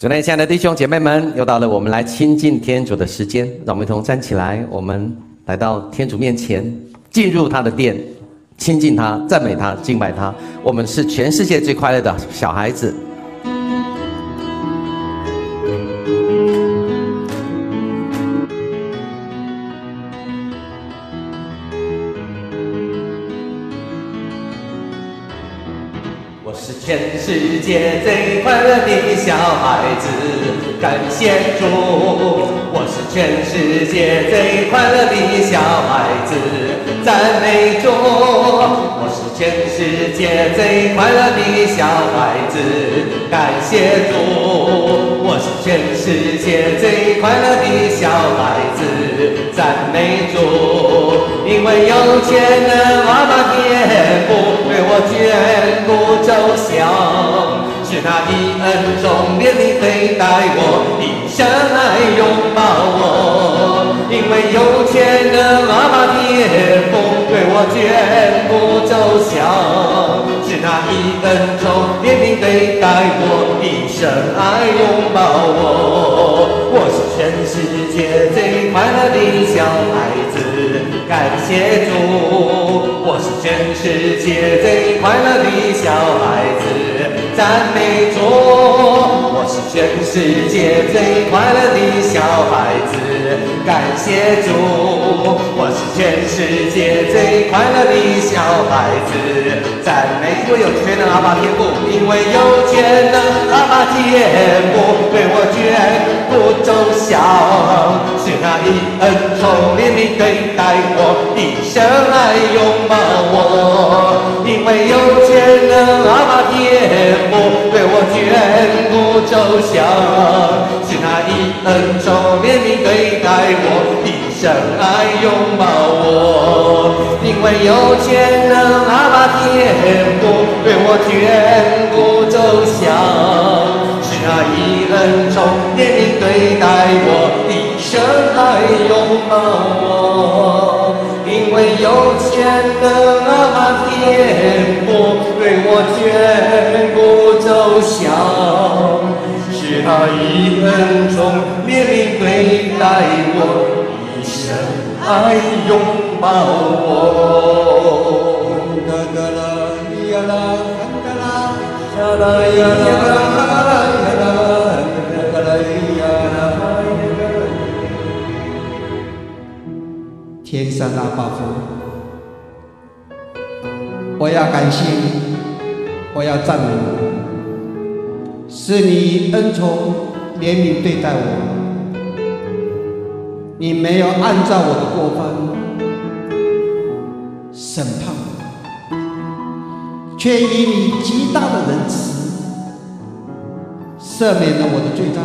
主内，亲爱的弟兄姐妹们，又到了我们来亲近天主的时间，让我们一同站起来，我们来到天主面前，进入他的殿，亲近他，赞美他，敬拜他。我们是全世界最快乐的小孩子。世界最快乐的小孩子，感谢主。我是全世界最快乐的小孩子，赞美主。我是全世界最快乐的小孩子，感谢主。我是全世界最快乐的小孩子，赞美主。因为有钱的妈妈天不对我眷顾周详，是他的恩重怜悯对待我，一生来拥抱我。因为有钱的妈妈天父对我眷顾周详，是那一恩宠怜悯对待我，一生爱拥抱我。我是全世界最快乐的小孩子，感谢主。我是全世界最快乐的小孩子，赞美主。全世界最快乐的小孩子，感谢主。我是全世界最快乐的小孩子，赞美所有全能阿爸天父，因为有全能阿爸天父对我眷顾周详，是那一恩宠怜悯对待我，一生来拥抱我。因为有钱能阿爸天父对我眷顾周想，是那一恩宠怜悯对待我，一生爱拥抱我。因为有钱能阿爸天父对我眷顾周详。是他以恩宠怜悯对待我，一生爱拥抱我。因为有钱人阿爸天父对我眷顾周详，他以恩宠怜悯对待我，一生爱拥抱我。天上的阿爸父，我要感谢你，我要赞美你，是你恩宠怜悯对待我，你没有按照我的过犯审判我。却以你极大的仁慈赦免了我的罪债，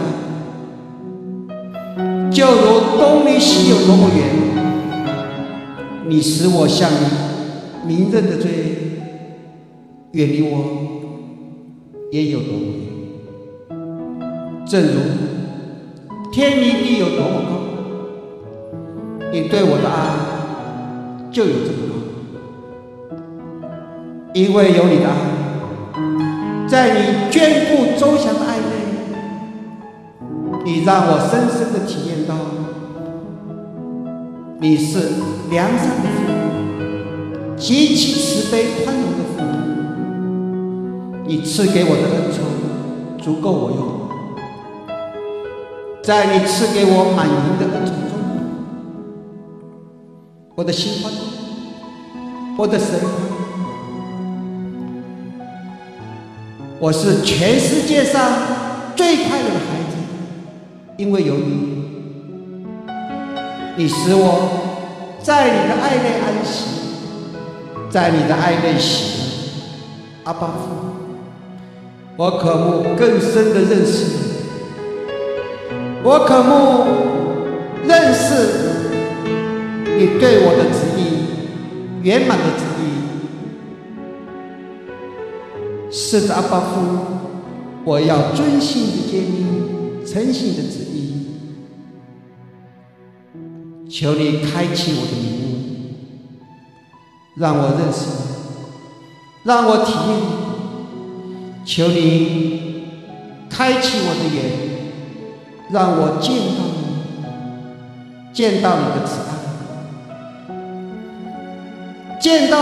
就如东离西有多么远，你使我向你明认的罪远离我也有多么远，正如天离地有多么高，你对我的爱就有这么高。因为有你的爱，在你眷顾周详的爱内，你让我深深的体验到，你是良善的父母，极其慈悲宽容的父母。你赐给我的恩宠足够我用，在你赐给我满盈的恩宠中，我的心欢，我的神。我是全世界上最快乐的孩子，因为有你，你使我在你的爱内安息，在你的爱内喜。阿爸父，我渴慕更深的认识你，我渴慕认识你对我的旨意，圆满的旨意。是的，阿爸父，我要遵行你的诫命，诚信的旨意。求你开启我的领悟，让我认识你，让我体验你。求你开启我的眼，让我见到你，见到你的慈爱，见到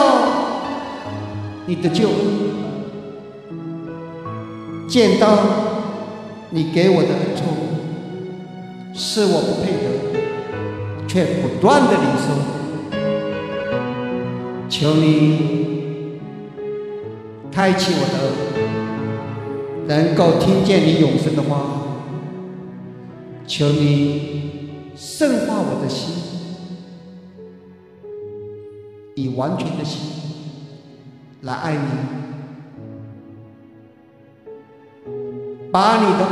你的救，见到你给我的恩宠，是我不配得，却不断的领受。求你开启我的耳。能够听见你永生的话，求你圣化我的心，以完全的心来爱你，把你的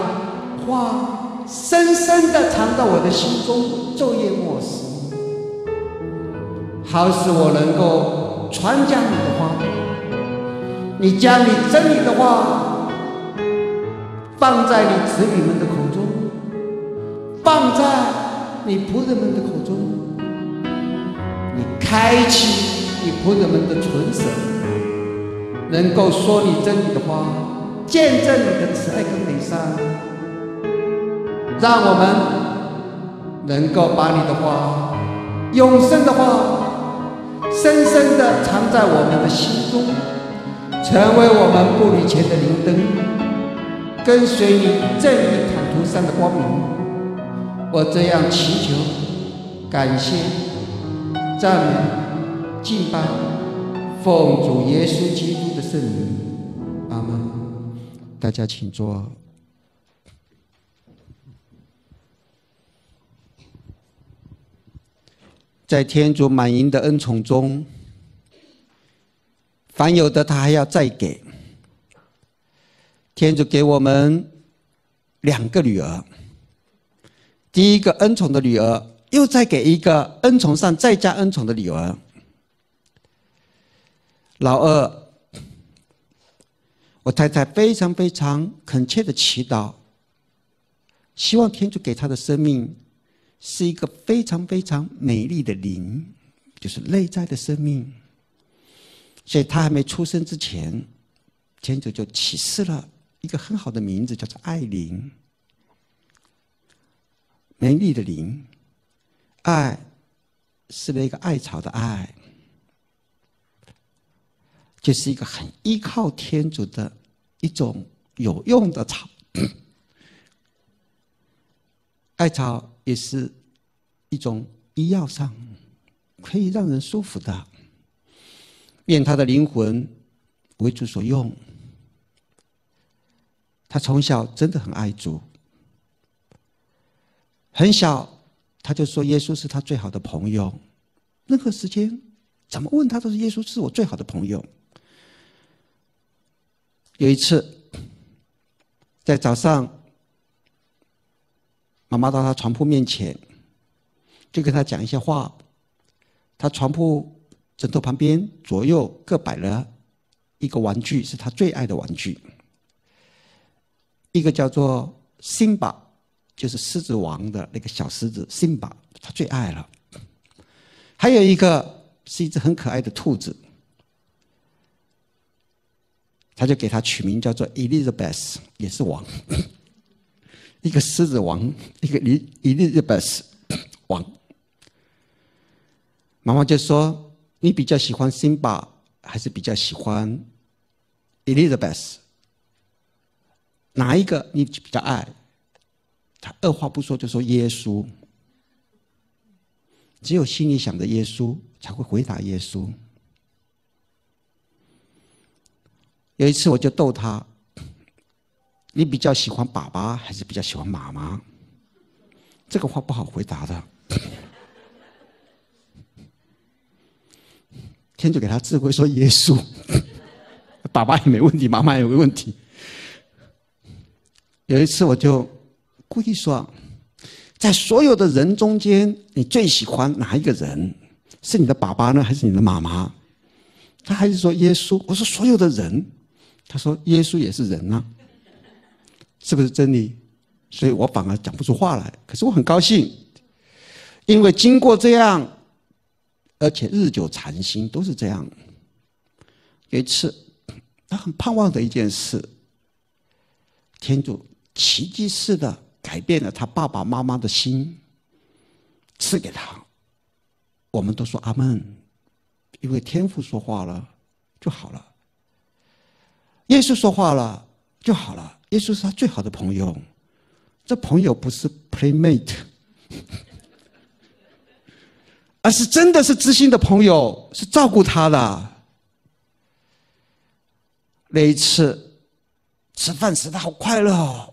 话深深的藏到我的心中，昼夜默思，好使我能够传讲你的话，你将你真理的话。放在你子女们的，放在你仆人们的口中，你开启你仆人们的唇舌，能够说你真理的话，见证你的慈爱跟美善，让我们能够把你的话，永生的话，深深的藏在我们的心中，成为我们步履前的灵灯。跟随你正义坦途上的光明，我这样祈求、感谢、赞美、敬拜，奉主耶稣基督的圣名，阿门。大家请坐。在天主满盈的恩宠中，凡有的他还要再给。天主给我们两个女儿，第一个恩宠的女儿，又再给一个恩宠上再加恩宠的女儿。老二，我太太非常非常恳切的祈祷，希望天主给她的生命是一个非常非常美丽的灵，就是内在的生命。所以她还没出生之前，天主就启示了。一个很好的名字叫做爱灵，美丽的灵，爱是那个爱草的爱，就是一个很依靠天主的一种有用的草。艾草也是一种医药上可以让人舒服的，愿他的灵魂为主所用。他从小真的很爱主，很小他就说耶稣是他最好的朋友，任何时间怎么问他都是耶稣是我最好的朋友。有一次在早上，妈妈到他床铺面前，就跟他讲一些话，他床铺枕头旁边左右各摆了一个玩具，是他最爱的玩具。一个叫做辛巴，就是狮子王的那个小狮子辛巴，他最爱了。还有一个是一只很可爱的兔子，他就给他取名叫做 Elizabeth，也是王。一个狮子王，一个 Elizabeth 王。妈妈就说：“你比较喜欢辛巴，还是比较喜欢 Elizabeth？” 哪一个你比较爱？他二话不说就说耶稣。只有心里想着耶稣，才会回答耶稣。有一次我就逗他：“你比较喜欢爸爸，还是比较喜欢妈妈？”这个话不好回答的。天主给他智慧说：“耶稣，爸爸也没问题，妈妈也没问题。”有一次，我就故意说，在所有的人中间，你最喜欢哪一个人？是你的爸爸呢，还是你的妈妈？他还是说耶稣。我说所有的人，他说耶稣也是人呐，是不是真理？所以我反而讲不出话来。可是我很高兴，因为经过这样，而且日久禅心都是这样。有一次，他很盼望的一件事，天主。奇迹似的改变了他爸爸妈妈的心，赐给他。我们都说阿门，因为天父说话了就好了。耶稣说话了就好了。耶稣是他最好的朋友，这朋友不是 playmate，而是真的是知心的朋友，是照顾他的。那一次吃饭时，他好快乐哦，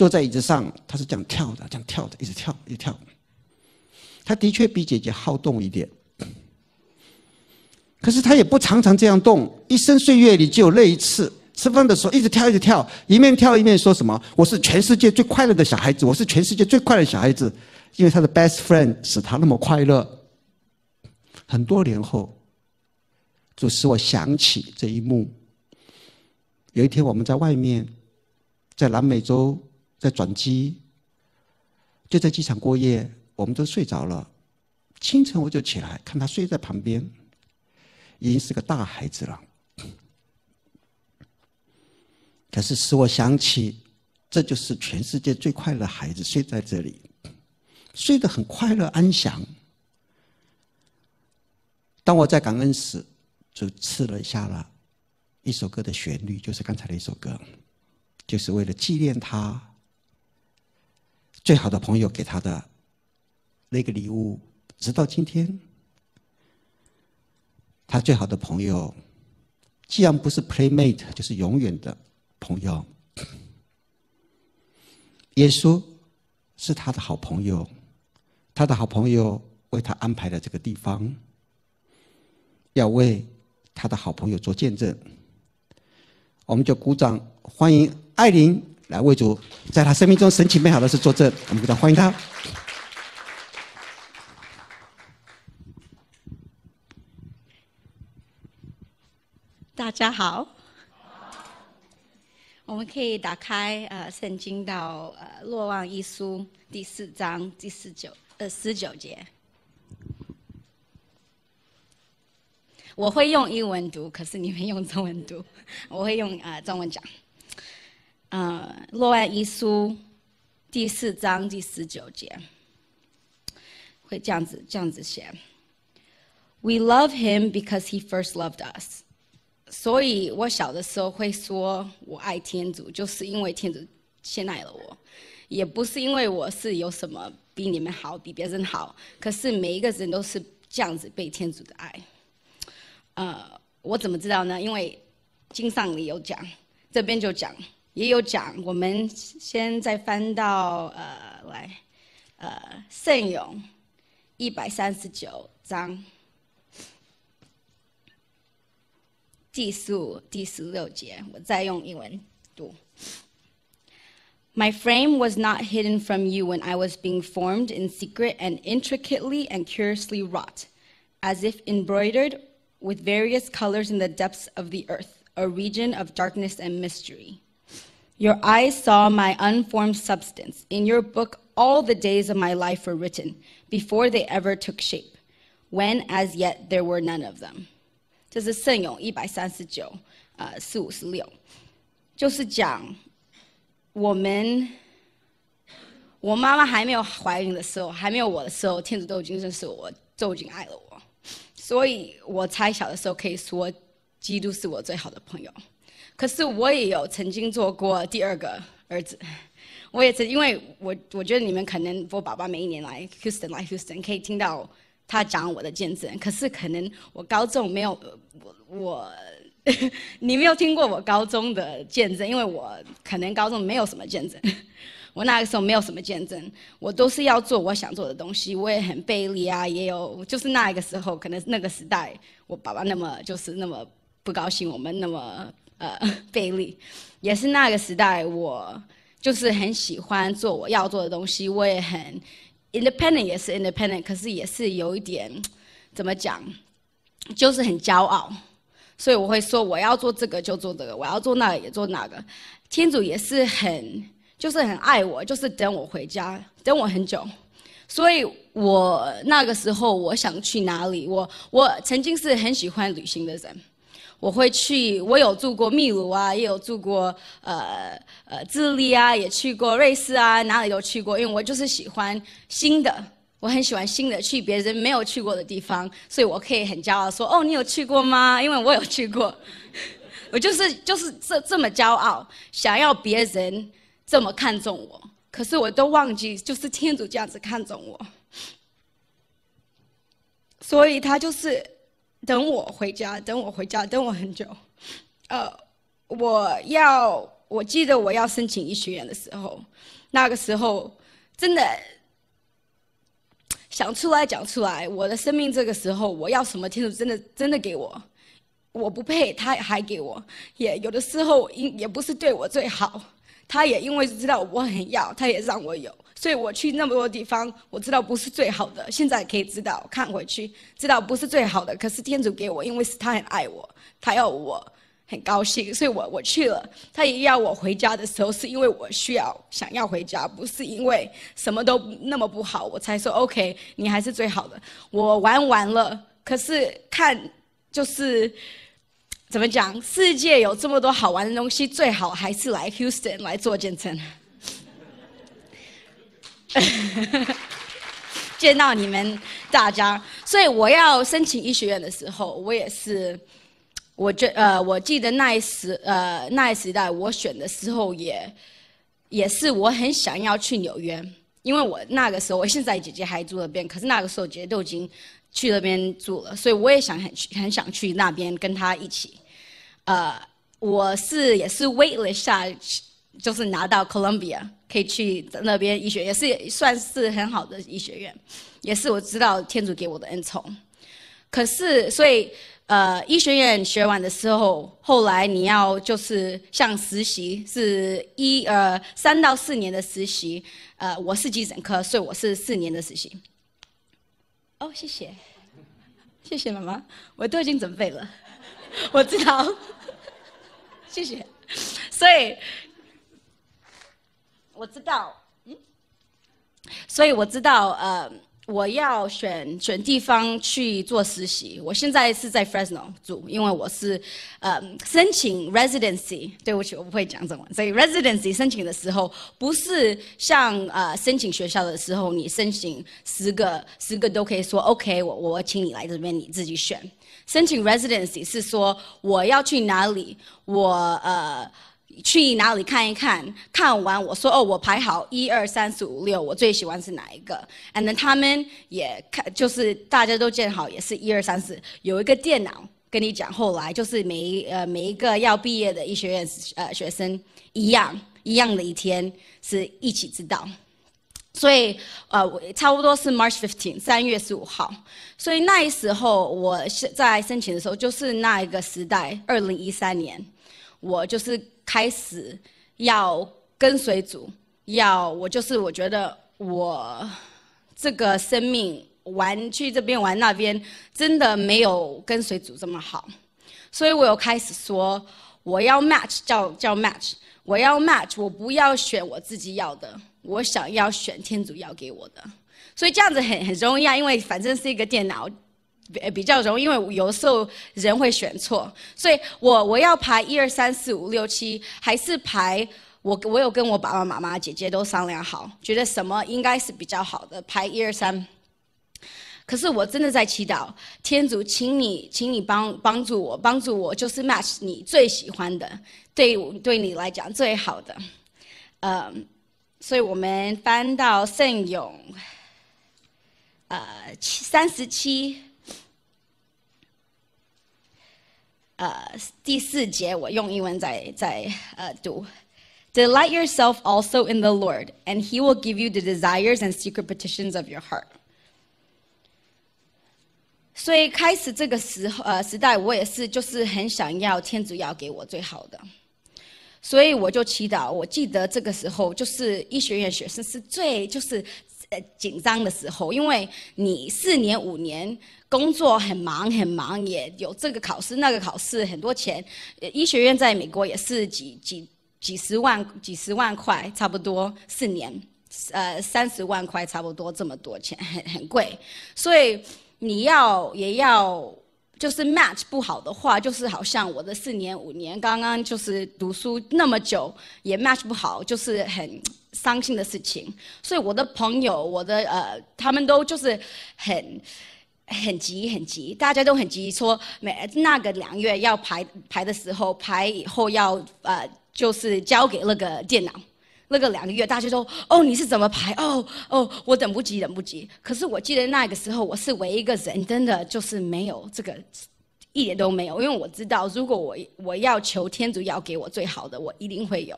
坐在椅子上，他是这样跳的，这样跳的，一直跳，一直跳。他的确比姐姐好动一点。可是他也不常常这样动，一生岁月里只有那一次，吃饭的时候一直跳一直跳，一面跳一面说什么：“我是全世界最快乐的小孩子，我是全世界最快乐的小孩子，因为他的 best friend 使他那么快乐。”很多年后，就使我想起这一幕。有一天我们在外面，在南美洲在转机，就在机场过夜，我们都睡着了。清晨我就起来，看他睡在旁边。已经是个大孩子了，可是使我想起，这就是全世界最快乐的孩子睡在这里，睡得很快乐安详。当我在感恩时，就刺了一下了一首歌的旋律，就是刚才的一首歌，就是为了纪念他最好的朋友给他的那个礼物，直到今天。他最好的朋友，既然不是 playmate，就是永远的朋友。耶稣是他的好朋友，他的好朋友为他安排了这个地方，要为他的好朋友做见证。我们就鼓掌欢迎艾琳来为主，在他生命中神奇美好的事作证。我们鼓掌欢迎他。大家好，我们可以打开呃圣经到呃洛望一书第四章第十九呃十九节。我会用英文读，可是你们用中文读。我会用呃中文讲。呃，洛望一书第四章第十九节，会这样子这样子写：We love him because he first loved us。所以我小的时候会说我爱天主，就是因为天主先爱了我，也不是因为我是有什么比你们好，比别人好。可是每一个人都是这样子被天主的爱。呃，我怎么知道呢？因为经上里有讲，这边就讲，也有讲。我们先再翻到呃来，呃圣咏一百三十九章。第十五、第十六节，我再用英文读。My frame was not hidden from you when I was being formed in secret and intricately and curiously wrought, as if embroidered with various colors in the depths of the earth, a region of darkness and mystery. Your eyes saw my unformed substance. In your book, all the days of my life were written, before they ever took shape, when as yet there were none of them. 这是圣咏一百三十九，呃，四五十六，就是讲我们我妈妈还没有怀孕的时候，还没有我的时候，天主都已经认识我，都已经爱了我，所以我才小的时候可以说基督是我最好的朋友。 可是我也有曾经做过第二个儿子，我也曾因为我我觉得你们可能我爸爸每一年来 Houston 来 Houston 可以听到。他讲我的见证，可是可能我高中没有我我，你没有听过我高中的见证，因为我可能高中没有什么见证，我那个时候没有什么见证，我都是要做我想做的东西，我也很卑劣啊，也有就是那一个时候，可能那个时代，我爸爸那么就是那么不高兴，我们那么呃 卑劣，也是那个时代，我就是很喜欢做我要做的东西，我也很。Independent 也是 independent，可是也是有一点怎么讲，就是很骄傲，所以我会说我要做这个就做这个，我要做那个也做那个。天主也是很就是很爱我，就是等我回家，等我很久。所以我那个时候我想去哪里，我我曾经是很喜欢旅行的人，我会去，我有住过秘鲁啊，也有住过呃呃智利啊，也去过瑞士啊，哪里都去过，因为我就是喜欢新的，我很喜欢新的，去别人没有去过的地方，所以我可以很骄傲说，哦，你有去过吗？因为我有去过，我就是就是这这么骄傲，想要别人这么看重我，可是我都忘记，就是天主这样子看重我，所以他就是。等我回家，等我回家，等我很久。呃，我要，我记得我要申请医学院的时候，那个时候真的想出来讲出来，我的生命这个时候我要什么，天主真的真的给我，我不配，他还给我，也有的时候也也不是对我最好，他也因为知道我很要，他也让我有。所以我去那么多地方，我知道不是最好的。现在可以知道，看回去知道不是最好的。可是天主给我，因为是他很爱我，他要我很高兴，所以我我去了。他也要我回家的时候，是因为我需要想要回家，不是因为什么都那么不好，我才说 OK，你还是最好的。我玩完了，可是看就是怎么讲，世界有这么多好玩的东西，最好还是来 Houston 来做见证。见到你们大家，所以我要申请医学院的时候，我也是，我觉呃，我记得那一时呃那一时代我选的时候也也是我很想要去纽约，因为我那个时候我现在姐姐还住那边，可是那个时候姐姐都已经去那边住了，所以我也想很很想去那边跟她一起，呃，我是也是 wait 了下。就是拿到 Columbia 可以去那边医学，也是算是很好的医学院，也是我知道天主给我的恩宠。可是，所以呃，医学院学完的时候，后来你要就是像实习，是一呃三到四年的实习。呃，我是急诊科，所以我是四年的实习。哦，谢谢，谢谢妈妈，我都已经准备了，我知道，谢谢，所以。我知道，嗯，所以我知道，呃，我要选选地方去做实习。我现在是在 Fresno 住，因为我是呃申请 residency。对不起，我不会讲中文。所以 residency 申请的时候，不是像呃申请学校的时候，你申请十个十个都可以说 OK，我我请你来这边，你自己选。申请 residency 是说我要去哪里，我呃。去哪里看一看？看完我说哦，我排好一二三四五六，我最喜欢是哪一个？And then 他们也看，就是大家都建好，也是一二三四，有一个电脑跟你讲。后来就是每一呃每一个要毕业的医学院呃学生一样一样的一天是一起知道，所以呃差不多是 March fifteen 三月十五号。所以那时候我是在申请的时候，就是那一个时代，二零一三年，我就是。开始要跟随主，要我就是我觉得我这个生命玩去这边玩那边，真的没有跟随主这么好，所以我又开始说我要 match 叫叫 match，我要 match，我不要选我自己要的，我想要选天主要给我的，所以这样子很很容易啊，因为反正是一个电脑。比比较容易，因为有时候人会选错，所以我我要排一二三四五六七，还是排我我有跟我爸爸妈妈姐姐都商量好，觉得什么应该是比较好的，排一二三。可是我真的在祈祷，天主，请你请你帮帮助我，帮助我就是 match 你最喜欢的，对对你来讲最好的。嗯，所以我们翻到圣咏，呃，三十七。呃，第四节我用英文在在呃读，Delight yourself also in the Lord, and He will give you the desires and secret petitions of your heart。所以开始这个时候呃时代，我也是就是很想要天主要给我最好的，所以我就祈祷。我记得这个时候就是医学院学生是最就是 呃紧张的时候，因为你四年五年。工作很忙很忙，也有这个考试那个考试，很多钱。医学院在美国也是几几几十万几十万块，差不多四年，呃三十万块差不多这么多钱，很很贵。所以你要也要就是 match 不好的话，就是好像我的四年五年刚刚就是读书那么久也 match 不好，就是很伤心的事情。所以我的朋友，我的呃，他们都就是很很急很急，大家都很急，说每那个两月要排排的时候，排以后要呃，就是交给那个电脑。那个两个月，大家都哦，你是怎么排？哦哦，我等不及，等不及。可是我记得那个时候，我是唯一一个人，真的就是没有这个，一点都没有。因为我知道，如果我我要求天主要给我最好的，我一定会有。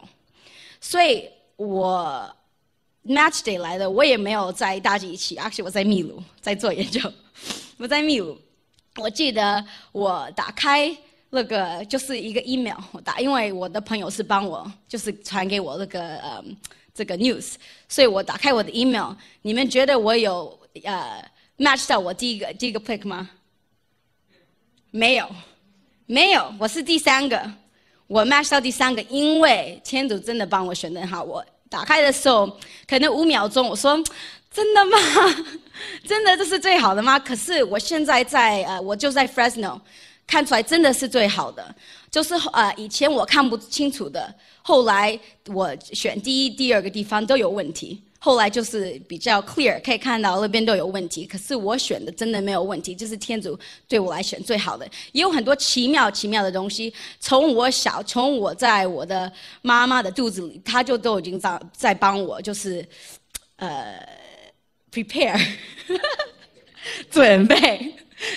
所以我 match day 来的，我也没有在大家一起，actually 我在秘鲁在做研究，我在秘鲁。我记得我打开。那个就是一个 email 我打，因为我的朋友是帮我，就是传给我那个呃这个 news，所以我打开我的 email，你们觉得我有呃 match 到我第一个第一个 pick 吗？没有，没有，我是第三个，我 match 到第三个，因为天主真的帮我选的好。我打开的时候，可能五秒钟，我说真的吗？真的这是最好的吗？可是我现在在呃，我就在 Fresno。看出来真的是最好的，就是呃以前我看不清楚的，后来我选第一、第二个地方都有问题，后来就是比较 clear，可以看到那边都有问题，可是我选的真的没有问题，就是天主对我来选最好的，也有很多奇妙奇妙的东西，从我小，从我在我的妈妈的肚子里，他就都已经在在帮我，就是呃 prepare 准备。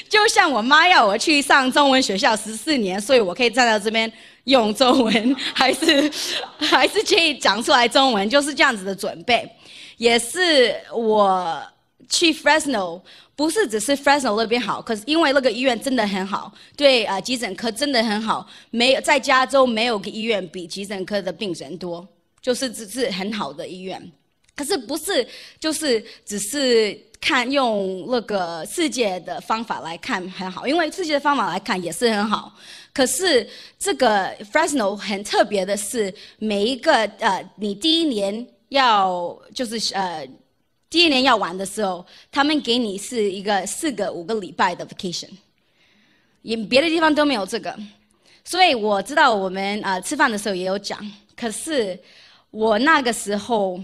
就像我妈要我去上中文学校十四年，所以我可以站到这边用中文，还是还是可以讲出来中文，就是这样子的准备。也是我去 Fresno，不是只是 Fresno 那边好，可是因为那个医院真的很好，对啊，急诊科真的很好，没有在加州没有个医院比急诊科的病人多，就是只是很好的医院。可是不是就是只是。看用那个世界的方法来看很好，因为世界的方法来看也是很好。可是这个 Fresno 很特别的是，每一个呃，你第一年要就是呃，第一年要玩的时候，他们给你是一个四个五个礼拜的 vacation，也别的地方都没有这个。所以我知道我们啊吃饭的时候也有讲，可是我那个时候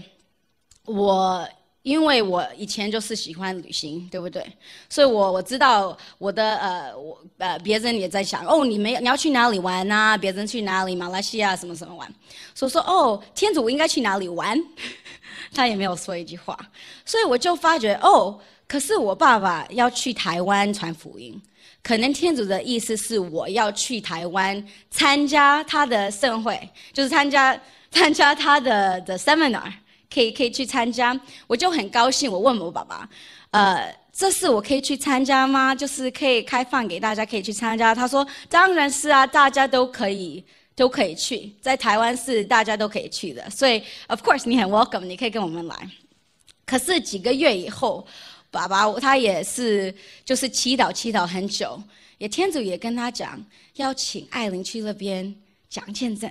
我。因为我以前就是喜欢旅行，对不对？所以我我知道我的呃我呃别人也在想哦，你没你要去哪里玩啊？别人去哪里？马来西亚什么什么玩？所以说哦，天主应该去哪里玩？他也没有说一句话。所以我就发觉哦，可是我爸爸要去台湾传福音，可能天主的意思是我要去台湾参加他的盛会，就是参加参加他的的 seminar。可以可以去参加，我就很高兴。我问我爸爸，呃，这是我可以去参加吗？就是可以开放给大家可以去参加。他说当然是啊，大家都可以都可以去，在台湾是大家都可以去的。所以 of course 你很 welcome，你可以跟我们来。可是几个月以后，爸爸他也是就是祈祷祈祷很久，也天主也跟他讲要请艾琳去那边讲见证，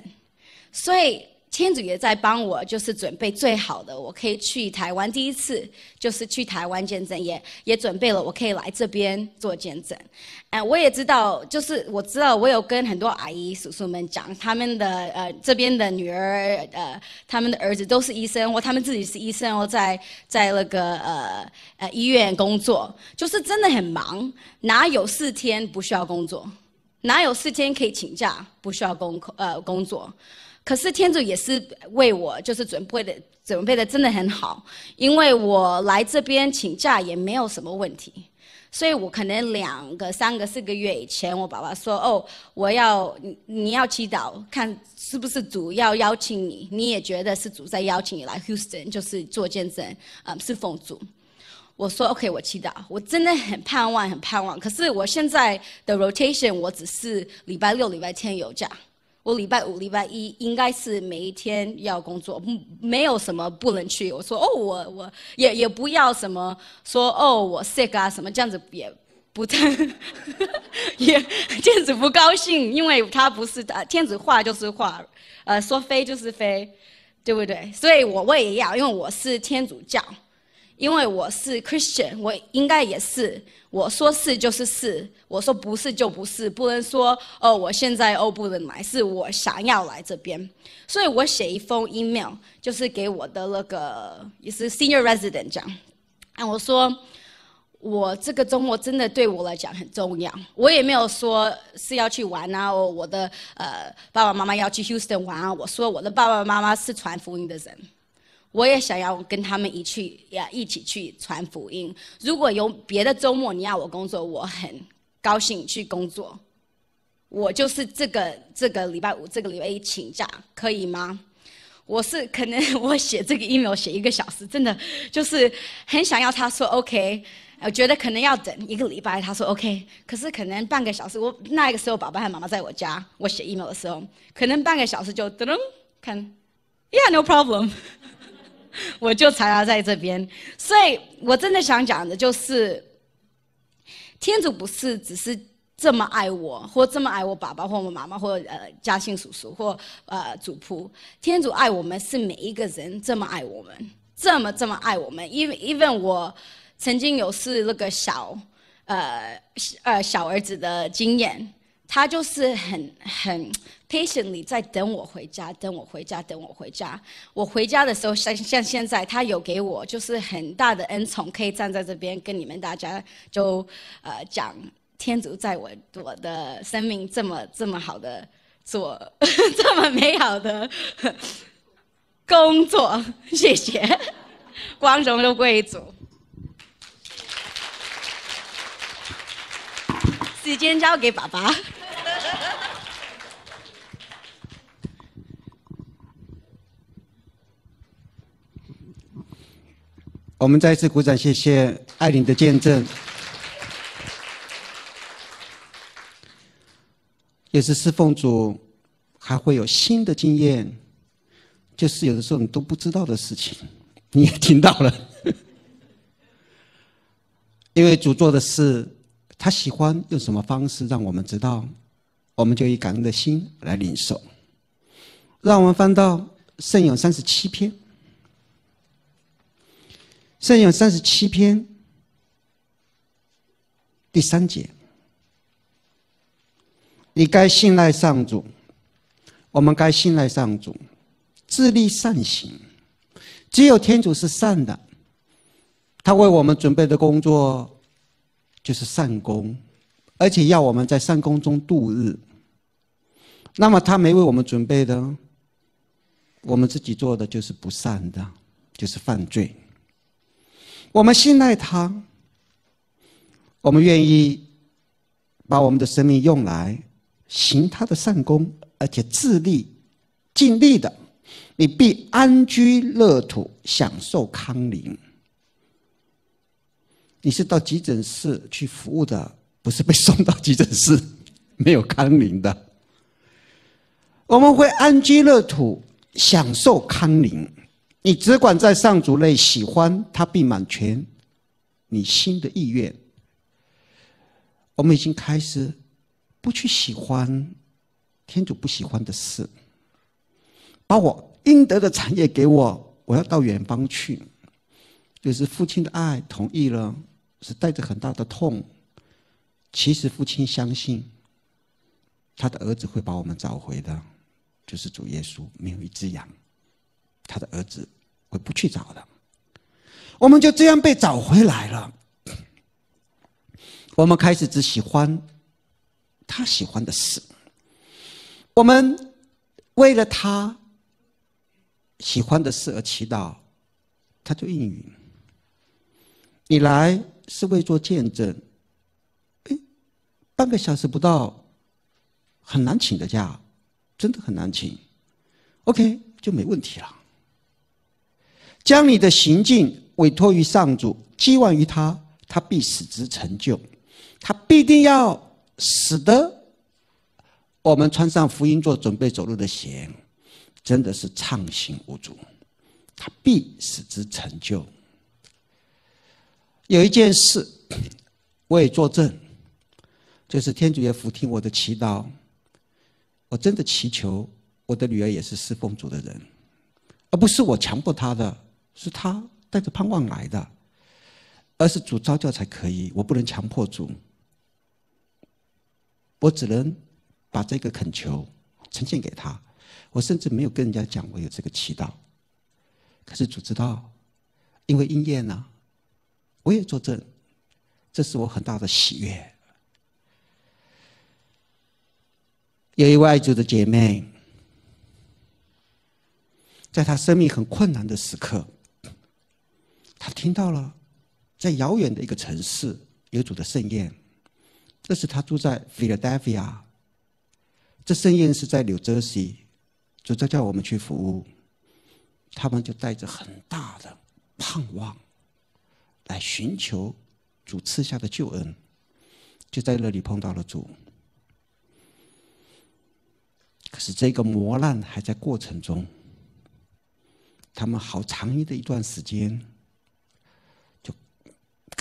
所以。天主也在帮我，就是准备最好的，我可以去台湾第一次，就是去台湾见证，也也准备了，我可以来这边做见证。哎，我也知道，就是我知道，我有跟很多阿姨叔叔们讲，他们的呃这边的女儿呃，他们的儿子都是医生，或他们自己是医生，或在在那个呃呃医院工作，就是真的很忙，哪有四天不需要工作？哪有四天可以请假不需要工呃工作？可是天主也是为我，就是准备的，准备的真的很好，因为我来这边请假也没有什么问题，所以我可能两个、三个、四个月以前，我爸爸说：“哦，我要你，你要祈祷，看是不是主要邀请你，你也觉得是主在邀请你来 Houston，就是做见证，嗯，是奉主。”我说：“OK，我祈祷，我真的很盼望，很盼望。可是我现在的 rotation，我只是礼拜六、礼拜天有假。”我礼拜五、礼拜一应该是每一天要工作，没有什么不能去。我说哦，我我也也不要什么说哦，我 sick 啊什么这样子也不太，也天子不高兴，因为他不是呃天子话就是话，呃说飞就是飞，对不对？所以我我也要，因为我是天主教。因为我是 Christian，我应该也是，我说是就是是，我说不是就不是，不能说哦，我现在哦不能来，是我想要来这边，所以我写一封 email，就是给我的那个也是 senior resident 讲，啊，我说。我这个周末真的对我来讲很重要。我也没有说是要去玩啊，我的呃爸爸妈妈要去 Houston 玩啊。我说我的爸爸妈妈是传福音的人，我也想要跟他们一起呀一起去传福音。如果有别的周末你要我工作，我很高兴去工作。我就是这个这个礼拜五这个礼拜一请假，可以吗？我是可能 我写这个 email 写一个小时，真的就是很想要他说 OK。我觉得可能要等一个礼拜，他说 OK，可是可能半个小时。我那个时候，爸爸和妈妈在我家，我写 email 的时候，可能半个小时就噔噔看，Yeah，no problem，我就常常在这边。所以我真的想讲的就是，天主不是只是这么爱我，或这么爱我爸爸或我妈妈或呃嘉庆叔叔或呃主仆，天主爱我们是每一个人这么爱我们，这么这么爱我们，因为因为我。曾经有是那个小，呃，呃小儿子的经验，他就是很很 patiently 在等我回家，等我回家，等我回家。我回家的时候，像像现在，他有给我就是很大的恩宠，可以站在这边跟你们大家就呃讲天主在我我的生命这么这么好的做 这么美好的工作，谢谢，光荣的贵族。时间交给爸爸。我们再一次鼓掌，谢谢艾琳的见证。也是侍奉主，还会有新的经验，就是有的时候你都不知道的事情，你也听到了。因为主做的事。他喜欢用什么方式让我们知道，我们就以感恩的心来领受。让我们翻到圣咏三十七篇，圣咏三十七篇第三节：你该信赖上主，我们该信赖上主，自立善行。只有天主是善的，他为我们准备的工作。就是善功，而且要我们在善功中度日。那么他没为我们准备的，我们自己做的就是不善的，就是犯罪。我们信赖他，我们愿意把我们的生命用来行他的善功，而且自立、尽力的，你必安居乐土，享受康宁。你是到急诊室去服务的，不是被送到急诊室，没有康宁的。我们会安居乐土，享受康宁。你只管在上主内喜欢他，必满全你心的意愿。我们已经开始不去喜欢天主不喜欢的事，把我应得的产业给我，我要到远方去。就是父亲的爱同意了。是带着很大的痛。其实父亲相信，他的儿子会把我们找回的，就是主耶稣没有一只羊，他的儿子会不去找的。我们就这样被找回来了。我们开始只喜欢他喜欢的事，我们为了他喜欢的事而祈祷，他就应允。你来。是为做见证，哎，半个小时不到，很难请的假，真的很难请。OK，就没问题了。将你的行径委托于上主，寄望于他，他必使之成就。他必定要使得我们穿上福音做准备走路的鞋，真的是畅行无阻。他必使之成就。有一件事，我也作证，就是天主也俯听我的祈祷。我真的祈求我的女儿也是侍奉主的人，而不是我强迫她的，是他带着盼望来的。而是主召教才可以，我不能强迫主，我只能把这个恳求呈现给他。我甚至没有跟人家讲我有这个祈祷，可是主知道，因为应验呢，我也作证，这是我很大的喜悦。有一位爱主的姐妹，在她生命很困难的时刻，他听到了。在遥远的一个城市有主的盛宴，这是他住在 Philadelphia。这盛宴是在 New Jersey，主在叫我们去服务，他们就带着很大的盼望来寻求主赐下的救恩，就在那里碰到了主。可是这个磨难还在过程中，他们好长的一段时间。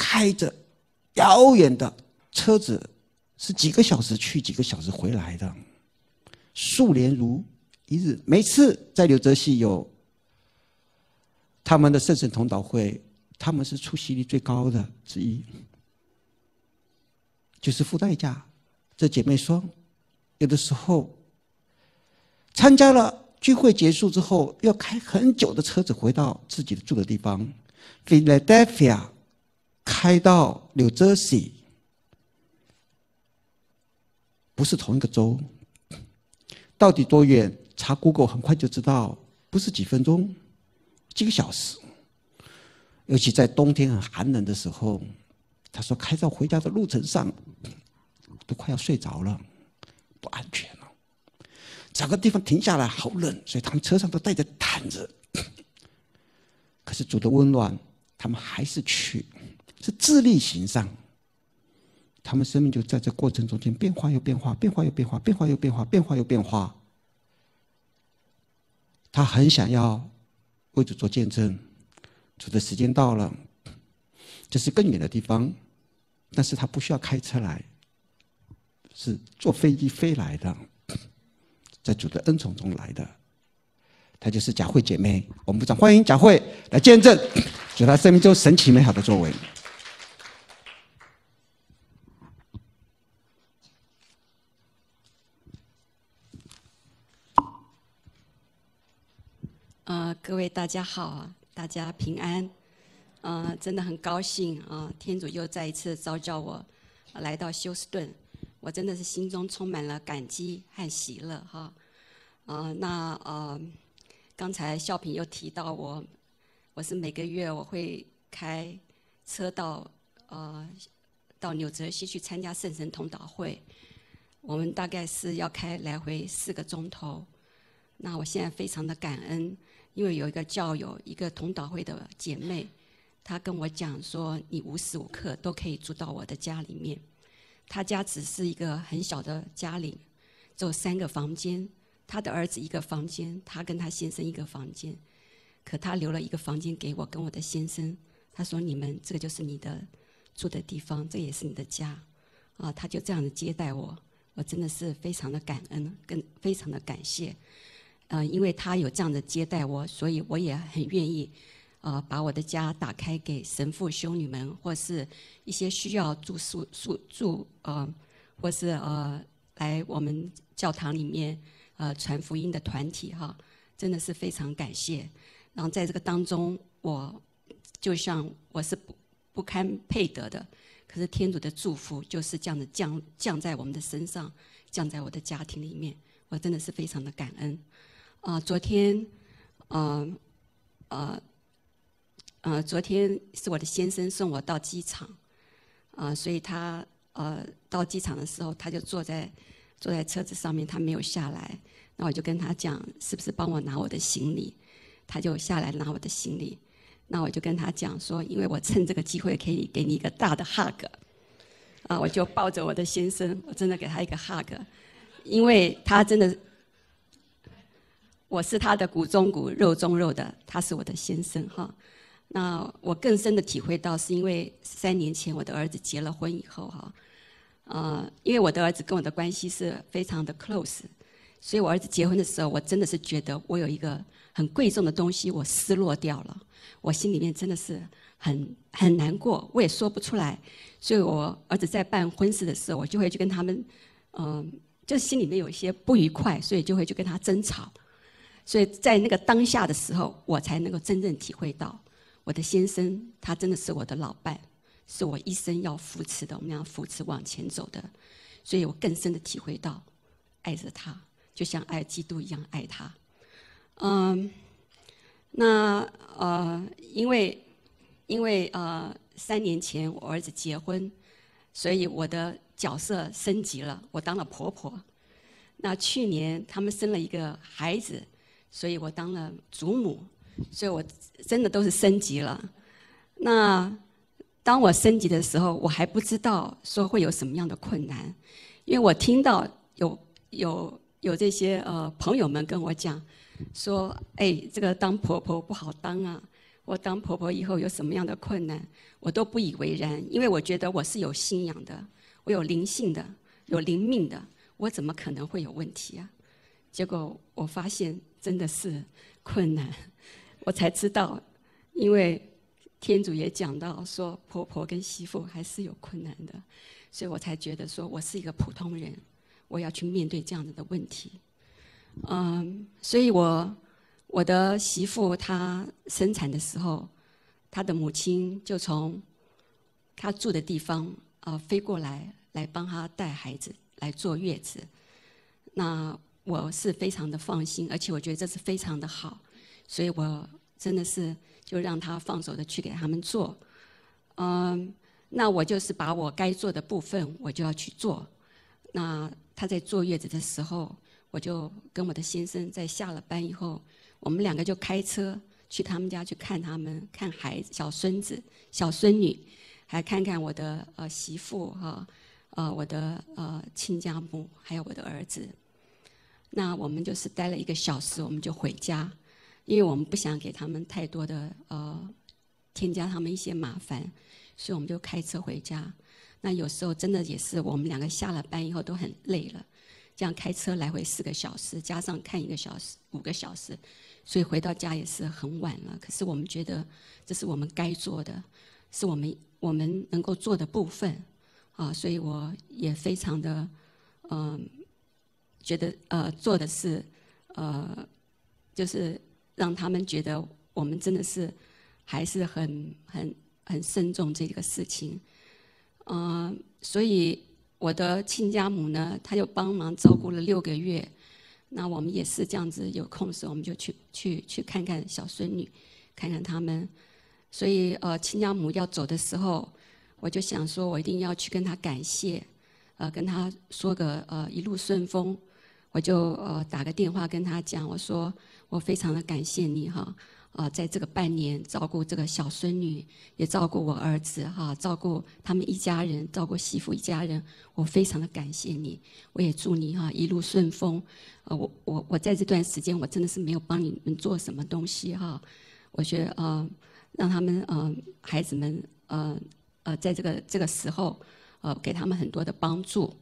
开着遥远的车子，是几个小时去，几个小时回来的，数年如一日。每次在纽泽西有他们的圣神同祷会，他们是出席率最高的之一，就是付代价。这姐妹说，有的时候参加了聚会结束之后，要开很久的车子回到自己的住的地方，Philadelphia。开到 New Jersey，不是同一个州，到底多远？查 Google 很快就知道，不是几分钟，几个小时。尤其在冬天很寒冷的时候，他说开到回家的路程上，都快要睡着了，不安全了。找个地方停下来，好冷，所以他们车上都带着毯子。可是主的温暖，他们还是去。是自力行上，他们生命就在这过程中间变化又变化，变化又变化，变化又变化，变化又变化。他很想要为主做见证，主的时间到了，这是更远的地方，但是他不需要开车来，是坐飞机飞来的，在主的恩宠中来的，他就是贾慧姐妹，我们部长欢迎贾慧来见证，主她生命中神奇美好的作为。呃，各位大家好，大家平安。呃，真的很高兴啊，天主又再一次召叫我来到休斯顿，我真的是心中充满了感激和喜乐哈。啊，那呃，刚才笑平又提到我，我是每个月我会开车到呃到纽泽西去参加圣神同祷会，我们大概是要开来回四个钟头。那我现在非常的感恩。因为有一个教友，一个同导会的姐妹，她跟我讲说：“你无时无刻都可以住到我的家里面。”她家只是一个很小的家里，只有三个房间。她的儿子一个房间，她跟她先生一个房间。可她留了一个房间给我跟我的先生。她说：“你们这个就是你的住的地方，这也是你的家。”啊，她就这样子接待我，我真的是非常的感恩，跟非常的感谢。呃，因为他有这样的接待我，所以我也很愿意，呃，把我的家打开给神父、修女们，或是一些需要住宿、宿住呃，或是呃，来我们教堂里面呃传福音的团体哈，真的是非常感谢。然后在这个当中，我就像我是不不堪配得的，可是天主的祝福就是这样的降降在我们的身上，降在我的家庭里面，我真的是非常的感恩。啊，昨天，呃，呃，呃，昨天是我的先生送我到机场，啊，所以他呃到机场的时候，他就坐在坐在车子上面，他没有下来。那我就跟他讲，是不是帮我拿我的行李？他就下来拿我的行李。那我就跟他讲说，因为我趁这个机会可以给你一个大的 hug，啊，我就抱着我的先生，我真的给他一个 hug，因为他真的。我是他的骨中骨、肉中肉的，他是我的先生哈。那我更深的体会到，是因为三年前我的儿子结了婚以后哈，呃，因为我的儿子跟我的关系是非常的 close，所以我儿子结婚的时候，我真的是觉得我有一个很贵重的东西我失落掉了。我心里面真的是很很难过，我也说不出来。所以我儿子在办婚事的时候，我就会去跟他们，嗯，就心里面有一些不愉快，所以就会去跟他争吵。所以在那个当下的时候，我才能够真正体会到，我的先生他真的是我的老伴，是我一生要扶持的，我们俩扶持往前走的。所以我更深的体会到，爱着他，就像爱基督一样爱他。嗯，那呃，因为因为呃，三年前我儿子结婚，所以我的角色升级了，我当了婆婆。那去年他们生了一个孩子，所以我当了祖母，所以我真的都是升级了。那当我升级的时候，我还不知道说会有什么样的困难，因为我听到有有有这些呃朋友们跟我讲。说，哎，这个当婆婆不好当啊！我当婆婆以后有什么样的困难，我都不以为然，因为我觉得我是有信仰的，我有灵性的，有灵命的，我怎么可能会有问题啊？结果我发现真的是困难，我才知道，因为天主也讲到说，婆婆跟媳妇还是有困难的，所以我才觉得说我是一个普通人，我要去面对这样子的问题。嗯，所以我我的媳妇她生产的时候，她的母亲就从她住的地方啊飞过来，来帮她带孩子，来坐月子。那我是非常的放心，而且我觉得这是非常的好，所以我真的是就让他放手的去给他们做。嗯，那我就是把我该做的部分，我就要去做。那他在坐月子的时候。我就跟我的先生在下了班以后，我们两个就开车去他们家去看他们，看孩子、小孙子、小孙女，还看看我的呃媳妇哈，呃我的呃亲家母，还有我的儿子。那我们就是待了一个小时，我们就回家，因为我们不想给他们太多的呃添加他们一些麻烦，所以我们就开车回家。那有时候真的也是我们两个下了班以后都很累了。这样开车来回四个小时，加上看一个小时，五个小时，所以回到家也是很晚了。可是我们觉得这是我们该做的，是我们我们能够做的部分，啊，所以我也非常的嗯，觉得呃做的是呃，就是让他们觉得我们真的是还是很很很慎重这个事情，嗯，所以。我的亲家母呢，她就帮忙照顾了六个月。那我们也是这样子，有空时候我们就去去去看看小孙女，看看他们。所以呃，亲家母要走的时候，我就想说，我一定要去跟她感谢，呃，跟她说个呃一路顺风。我就呃打个电话跟他讲，我说我非常的感谢你哈。啊，在这个半年照顾这个小孙女，也照顾我儿子哈，照顾他们一家人，照顾媳妇一家人，我非常的感谢你，我也祝你哈一路顺风。呃，我我我在这段时间我真的是没有帮你们做什么东西哈，我觉得呃让他们呃孩子们呃呃在这个这个时候呃给他们很多的帮助。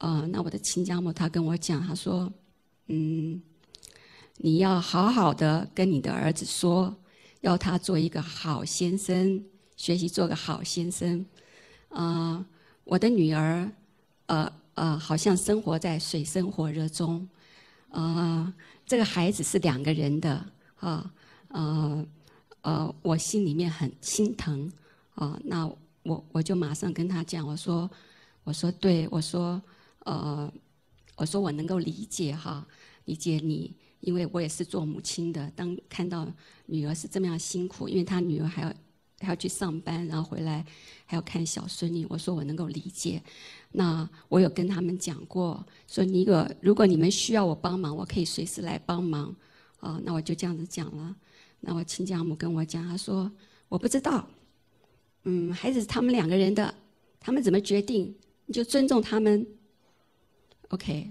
呃，那我的亲家母她跟我讲，她说嗯。你要好好的跟你的儿子说，要他做一个好先生，学习做个好先生。啊，我的女儿，呃呃，好像生活在水深火热中。啊，这个孩子是两个人的，啊，呃呃，我心里面很心疼。啊，那我我就马上跟他讲，我说，我说对，我说，呃，我说我能够理解哈，理解你。因为我也是做母亲的，当看到女儿是这么样辛苦，因为她女儿还要还要去上班，然后回来还要看小孙女，我说我能够理解。那我有跟他们讲过，说你个如果你们需要我帮忙，我可以随时来帮忙。啊，那我就这样子讲了。那我亲家母跟我讲，她说我不知道，嗯，孩子是他们两个人的，他们怎么决定，你就尊重他们。OK。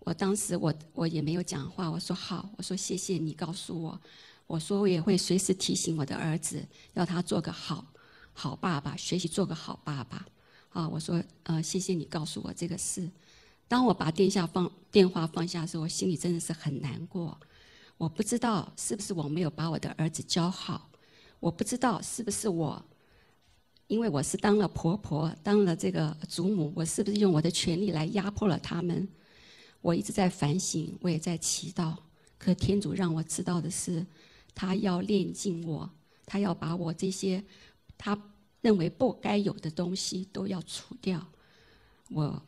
我当时我我也没有讲话，我说好，我说谢谢你告诉我，我说我也会随时提醒我的儿子，要他做个好好爸爸，学习做个好爸爸。啊，我说呃谢谢你告诉我这个事。当我把电下放电话放下的时候，我心里真的是很难过。我不知道是不是我没有把我的儿子教好，我不知道是不是我，因为我是当了婆婆，当了这个祖母，我是不是用我的权利来压迫了他们？我一直在反省，我也在祈祷。可天主让我知道的是，他要炼净我，他要把我这些他认为不该有的东西都要除掉。我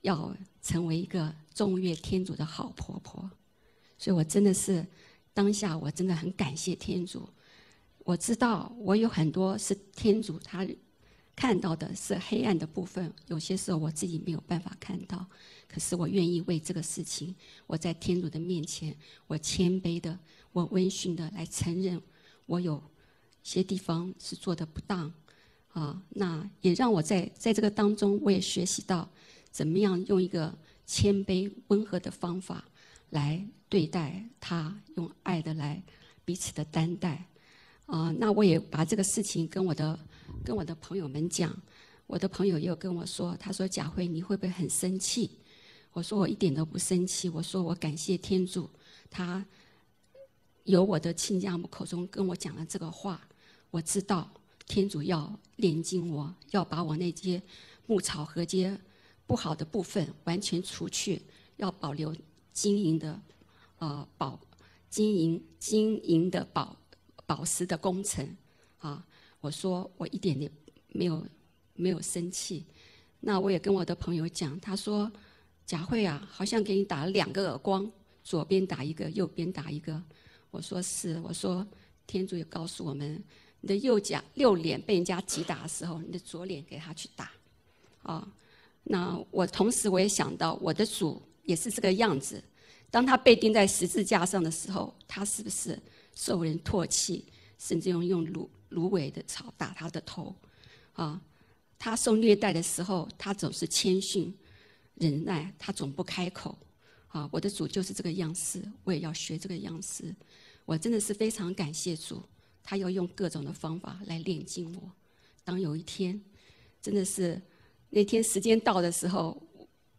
要成为一个众悦天主的好婆婆，所以我真的是当下我真的很感谢天主。我知道我有很多是天主他看到的是黑暗的部分，有些时候我自己没有办法看到。可是我愿意为这个事情，我在天主的面前，我谦卑的，我温驯的来承认，我有些地方是做的不当，啊，那也让我在在这个当中，我也学习到怎么样用一个谦卑温和的方法来对待他，用爱的来彼此的担待，啊，那我也把这个事情跟我的跟我的朋友们讲，我的朋友也有跟我说，他说贾慧你会不会很生气？我说我一点都不生气。我说我感谢天主，他由我的亲家母口中跟我讲了这个话。我知道天主要炼净我，要把我那些牧草和些不好的部分完全除去，要保留经营的呃宝经营经营的宝宝石的工程啊。我说我一点也没有没有生气。那我也跟我的朋友讲，他说。贾慧啊，好像给你打了两个耳光，左边打一个，右边打一个。我说是，我说天主也告诉我们，你的右脚右脸被人家击打的时候，你的左脸给他去打。啊，那我同时我也想到，我的主也是这个样子。当他被钉在十字架上的时候，他是不是受人唾弃，甚至用用芦芦苇的草打他的头？啊，他受虐待的时候，他总是谦逊。忍耐，他总不开口。啊，我的主就是这个样式，我也要学这个样式。我真的是非常感谢主，他要用各种的方法来炼净我。当有一天，真的是那天时间到的时候，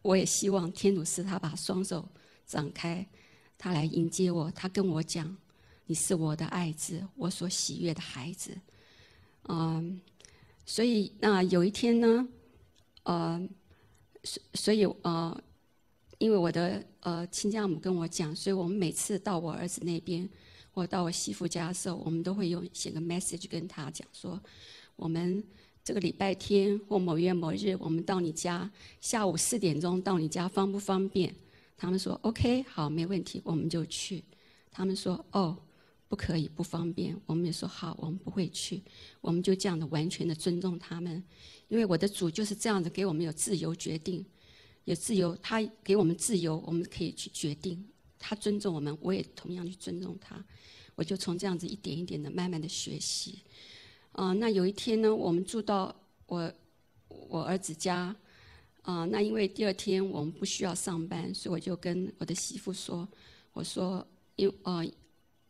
我也希望天主师他把双手展开，他来迎接我。他跟我讲：“你是我的爱子，我所喜悦的孩子。”嗯，所以那有一天呢，呃。所所以呃，因为我的呃亲家母跟我讲，所以我们每次到我儿子那边，或到我媳妇家的时候，我们都会用写个 message 跟他讲说，我们这个礼拜天或某月某日，我们到你家，下午四点钟到你家方不方便？他们说 OK，好，没问题，我们就去。他们说哦，不可以，不方便。我们也说好，我们不会去。我们就这样的完全的尊重他们。因为我的主就是这样子，给我们有自由决定，有自由，他给我们自由，我们可以去决定。他尊重我们，我也同样去尊重他。我就从这样子一点一点的慢慢的学习。啊，那有一天呢，我们住到我我儿子家，啊，那因为第二天我们不需要上班，所以我就跟我的媳妇说，我说，因啊，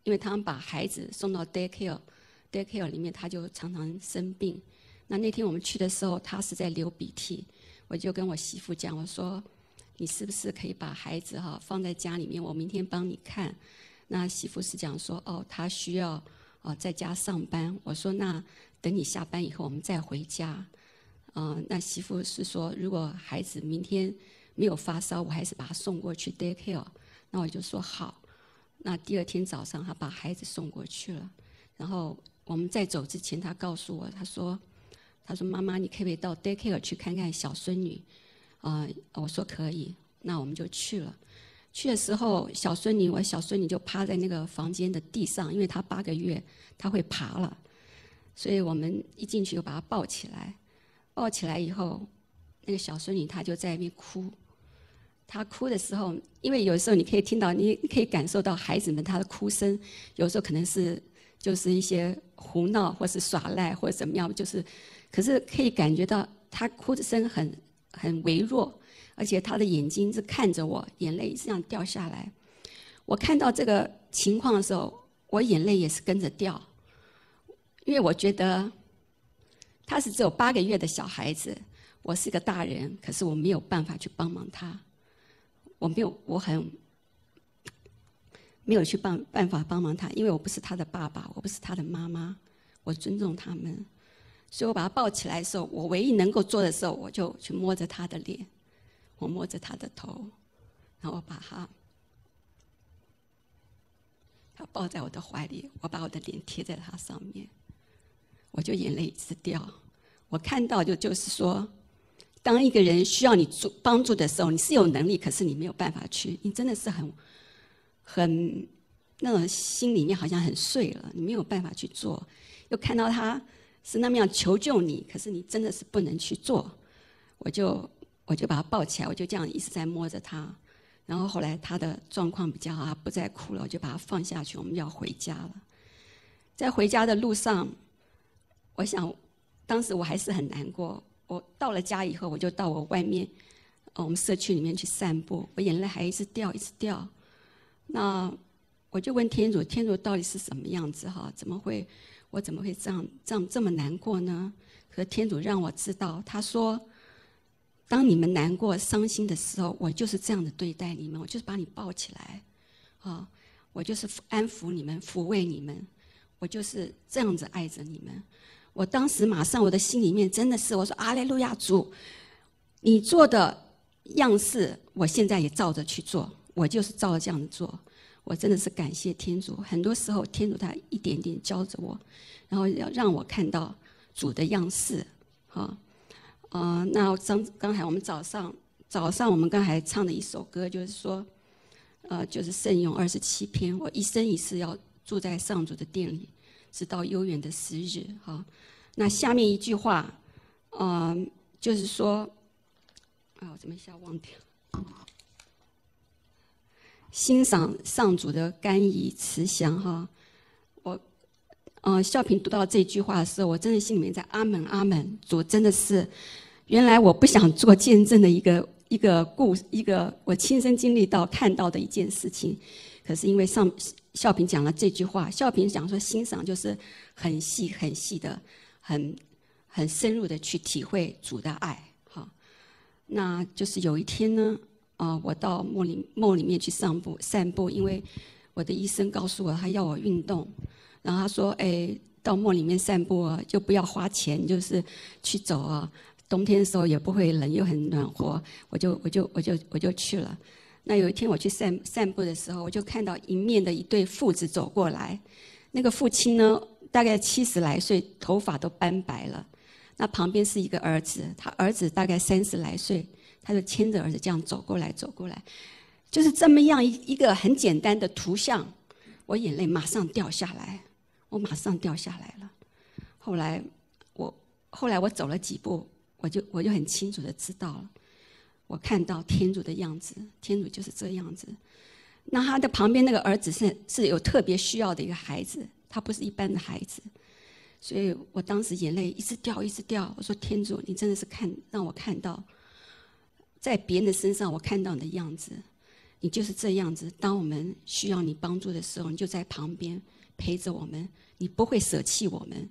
因为他们把孩子送到 daycare，daycare 里面，他就常常生病。那那天我们去的时候，他是在流鼻涕，我就跟我媳妇讲，我说：“你是不是可以把孩子哈放在家里面，我明天帮你看？”那媳妇是讲说：“哦，他需要哦在家上班。”我说：“那等你下班以后，我们再回家。”嗯，那媳妇是说：“如果孩子明天没有发烧，我还是把他送过去 daycare。”那我就说好。那第二天早上，他把孩子送过去了。然后我们在走之前，他告诉我，他说。他说：“妈妈，你可不可以到 daycare 去看看小孙女？”啊，我说可以。那我们就去了。去的时候，小孙女，我小孙女就趴在那个房间的地上，因为她八个月，她会爬了。所以我们一进去就把她抱起来。抱起来以后，那个小孙女她就在那边哭。她哭的时候，因为有时候你可以听到，你可以感受到孩子们他的哭声，有时候可能是就是一些胡闹，或是耍赖，或者怎么样，就是。可是可以感觉到他哭的声很很微弱，而且他的眼睛是看着我，眼泪这样掉下来。我看到这个情况的时候，我眼泪也是跟着掉，因为我觉得他是只有八个月的小孩子，我是个大人，可是我没有办法去帮忙他，我没有，我很没有去帮办法帮忙他，因为我不是他的爸爸，我不是他的妈妈，我尊重他们，所以我把他抱起来的时候，我唯一能够做的时候，我就去摸着他的脸，我摸着他的头，然后把他，他抱在我的怀里，我把我的脸贴在他上面，我就眼泪一直掉。我看到就就是说，当一个人需要你助帮助的时候，你是有能力，可是你没有办法去，你真的是很很那种心里面好像很碎了，你没有办法去做。又看到他是那么样求救你，可是你真的是不能去做。我就我就把他抱起来，我就这样一直在摸着他。然后后来他的状况比较好，他不再哭了，我就把他放下去，我们要回家了。在回家的路上，我想当时我还是很难过。我到了家以后，我就到我外面，呃，我们社区里面去散步，我眼泪还一直掉，一直掉。那我就问天主，天主到底是什么样子？哈，怎么会？我怎么会这样这样这么难过呢？可天主让我知道，他说：“当你们难过、伤心的时候，我就是这样的对待你们，我就是把你抱起来，啊，我就是安抚你们、抚慰你们，我就是这样子爱着你们。”我当时马上，我的心里面真的是我说：“阿雷路亚主，你做的样式，我现在也照着去做，我就是照着这样做。”我真的是感谢天主，很多时候天主他一点点教着我，然后要让我看到主的样式，哈，呃，那刚刚才我们早上早上我们刚才唱的一首歌，就是说，呃，就是圣咏二十七篇，我一生一世要住在上主的殿里，直到悠远的时日，哈。那下面一句话，嗯，就是说，啊，我怎么一下忘掉？欣赏上主的甘饴慈祥哈，我，呃，孝平读到这句话的时候，我真的心里面在阿门阿门。主真的是，原来我不想做见证的一个一个故一个我亲身经历到看到的一件事情，可是因为上孝平讲了这句话，孝平讲说欣赏就是很细很细的，很很深入的去体会主的爱哈，那就是有一天呢。啊，我到梦里梦里面去散步散步，因为我的医生告诉我，他要我运动。然后他说：“哎，到梦里面散步啊，就不要花钱，就是去走啊。冬天的时候也不会冷，又很暖和。”我就我就我就我就去了。那有一天我去散散步的时候，我就看到迎面的一对父子走过来。那个父亲呢，大概七十来岁，头发都斑白了。那旁边是一个儿子，他儿子大概三十来岁。他就牵着儿子这样走过来，走过来，就是这么样一一个很简单的图像，我眼泪马上掉下来，我马上掉下来了。后来我后来我走了几步，我就我就很清楚的知道了，我看到天主的样子，天主就是这样子。那他的旁边那个儿子是是有特别需要的一个孩子，他不是一般的孩子，所以我当时眼泪一直掉，一直掉。我说天主，你真的是看让我看到。在别人的身上，我看到你的样子，你就是这样子。当我们需要你帮助的时候，你就在旁边陪着我们，你不会舍弃我们。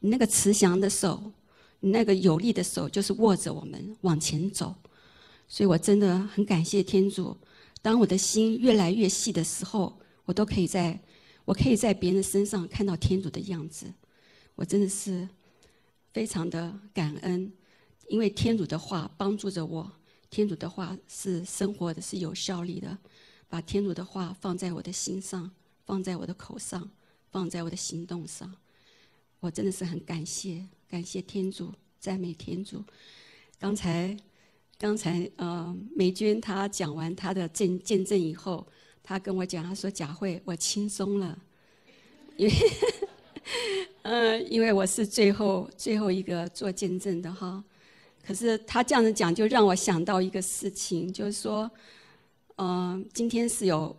你那个慈祥的手，你那个有力的手，就是握着我们往前走。所以我真的很感谢天主。当我的心越来越细的时候，我都可以在，我可以在别人身上看到天主的样子。我真的是非常的感恩，因为天主的话帮助着我。天主的话是生活的，是有效力的。把天主的话放在我的心上，放在我的口上，放在我的行动上。我真的是很感谢，感谢天主，赞美天主。刚才，刚才呃，美娟她讲完她的见见证以后，她跟我讲，她说：“贾慧，我轻松了，因为，嗯，因为我是最后最后一个做见证的哈。”可是他这样子讲，就让我想到一个事情，就是说，嗯，今天是有，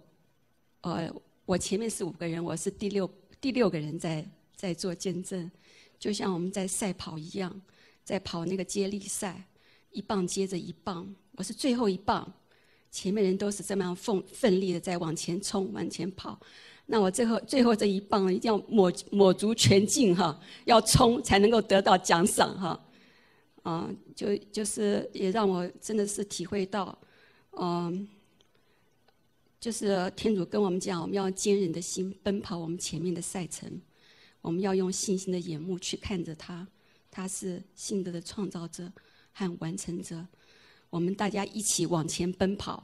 呃，我前面是五个人，我是第六第六个人在在做见证，就像我们在赛跑一样，在跑那个接力赛，一棒接着一棒，我是最后一棒，前面人都是这么样奋奋力的在往前冲、往前跑，那我最后最后这一棒一定要抹抹足全劲哈，要冲才能够得到奖赏哈。啊，就就是也让我真的是体会到，嗯，就是天主跟我们讲，我们要坚韧的心奔跑我们前面的赛程。我们要用信心的眼目去看着他，他是信德的创造者和完成者。我们大家一起往前奔跑，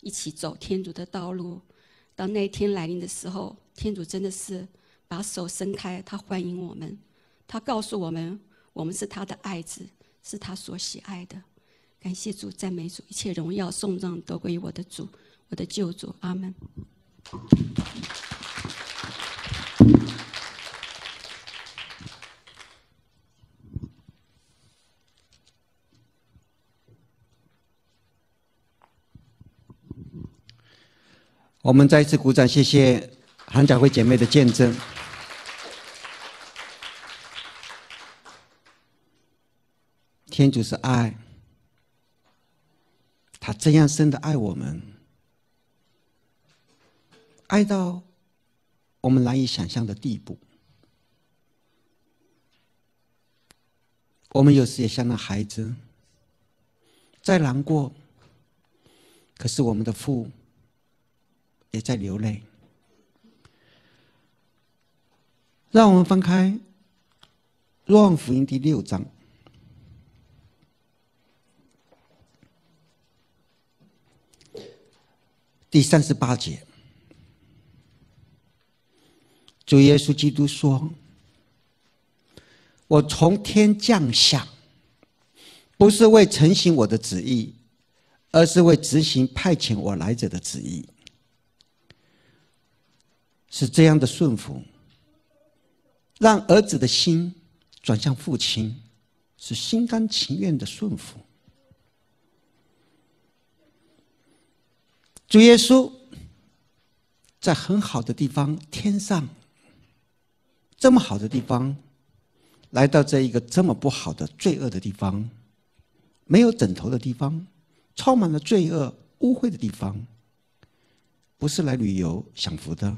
一起走天主的道路。当那一天来临的时候，天主真的是把手伸开，他欢迎我们，他告诉我们，我们是他的爱子，是他所喜爱的。感谢主，赞美主，一切荣耀颂赞都归于我的主，我的救主。阿门。我们再一次鼓掌，谢谢韩家辉姐妹的见证。天主是爱，他这样深的爱我们，爱到我们难以想象的地步。我们有时也像那孩子，再难过，可是我们的父。也在流泪。让我们翻开《若望福音》第六章第三十八节。主耶稣基督说：“我从天降下，不是为成行我的旨意，而是为执行派遣我来者的旨意。”是这样的顺服，让儿子的心转向父亲，是心甘情愿的顺服。主耶稣在很好的地方，天上这么好的地方，来到这一个这么不好的罪恶的地方，没有枕头的地方，充满了罪恶污秽的地方，不是来旅游享福的。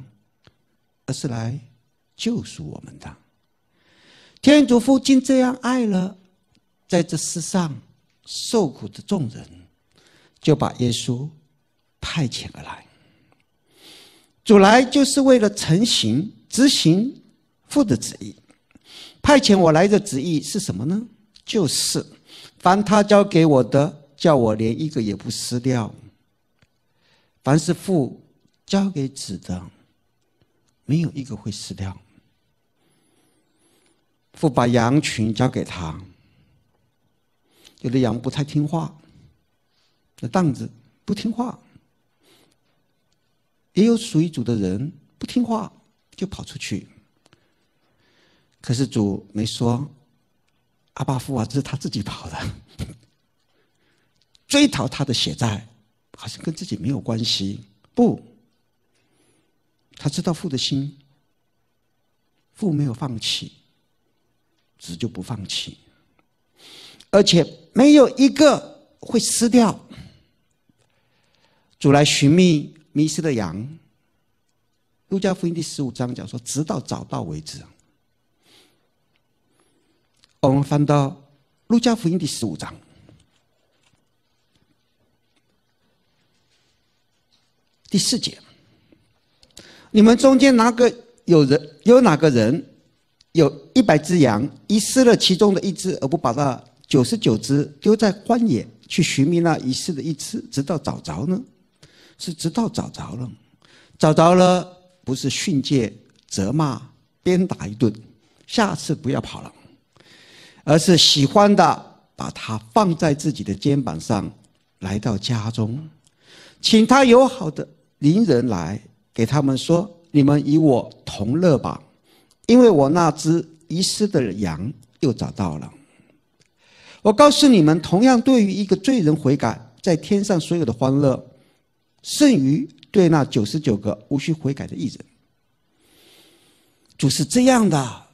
而是来救赎我们的。天主父亲这样爱了在这世上受苦的众人，就把耶稣派遣而来。主来就是为了成行、执行父的旨意。派遣我来的旨意是什么呢？就是凡他交给我的，叫我连一个也不失掉；凡是父交给子的。没有一个会死掉。父把羊群交给他，有的羊不太听话，那当子不听话，也有属于主的人不听话就跑出去。可是主没说，阿巴父啊，这是他自己跑的，追讨他的血债，好像跟自己没有关系，不。他知道父的心，父没有放弃，子就不放弃，而且没有一个会失掉。主来寻觅迷失的羊。路加福音第十五章讲说，直到找到为止。我们翻到路加福音第十五章第四节。你们中间哪个有人有哪个人有一百只羊，遗失了其中的一只，而不把那九十九只丢在荒野去寻觅那遗失的一只，直到找着呢？是直到找着了，找着了不是训诫、责骂、鞭打一顿，下次不要跑了，而是喜欢的把它放在自己的肩膀上，来到家中，请他友好的邻人来。给他们说：“你们与我同乐吧，因为我那只遗失的羊又找到了。我告诉你们，同样对于一个罪人悔改，在天上所有的欢乐，胜于对那九十九个无需悔改的艺人。主是这样的，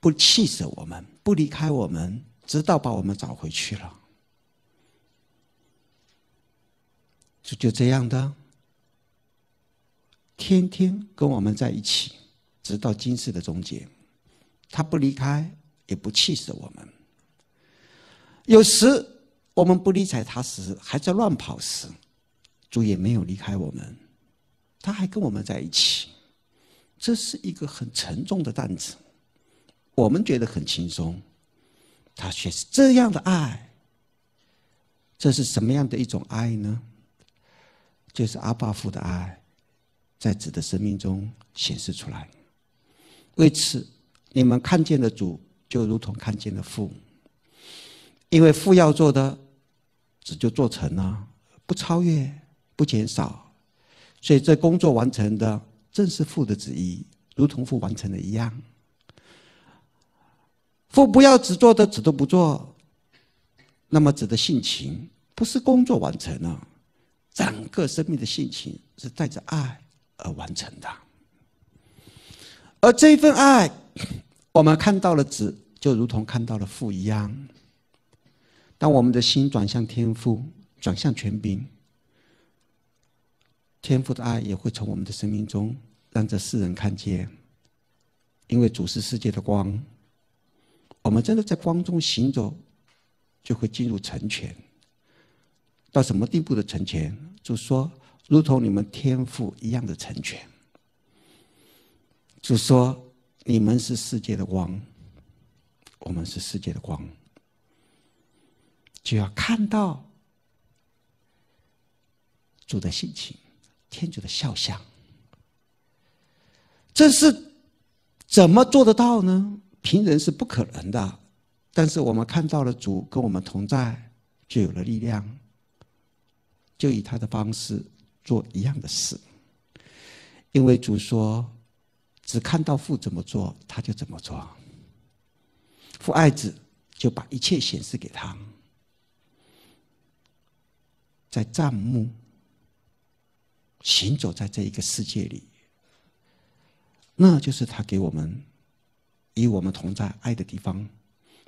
不气死我们，不离开我们，直到把我们找回去了。就就这样的。”天天跟我们在一起，直到今世的终结，他不离开，也不气死我们。有时我们不理睬他时，还在乱跑时，主也没有离开我们，他还跟我们在一起，这是一个很沉重的担子。我们觉得很轻松，他却是这样的爱。这是什么样的一种爱呢？就是阿爸父的爱，在子的生命中显示出来。为此，你们看见的主，就如同看见了父。因为父要做的，子就做成了，不超越，不减少。所以这工作完成的，正是父的旨意，如同父完成的一样。父不要只做的，子都不做，那么子的性情不是工作完成了，整个生命的性情是带着爱而完成的。而这份爱，我们看到了子，就如同看到了父一样。当我们的心转向天父，转向权柄，天父的爱也会从我们的生命中让这世人看见。因为主是世界的光。我们真的在光中行走，就会进入成全。到什么地步的成全？就说，如同你们天赋一样的成全。就说，你们是世界的光，我们是世界的光，就要看到主的性情，天主的肖像。这是怎么做得到呢？平人是不可能的，但是我们看到了主跟我们同在，就有了力量，就以他的方式做一样的事。因为主说，只看到父怎么做，他就怎么做。父爱子，就把一切显示给他，在帐幕行走在这一个世界里，那就是他给我们。与我们同在爱的地方，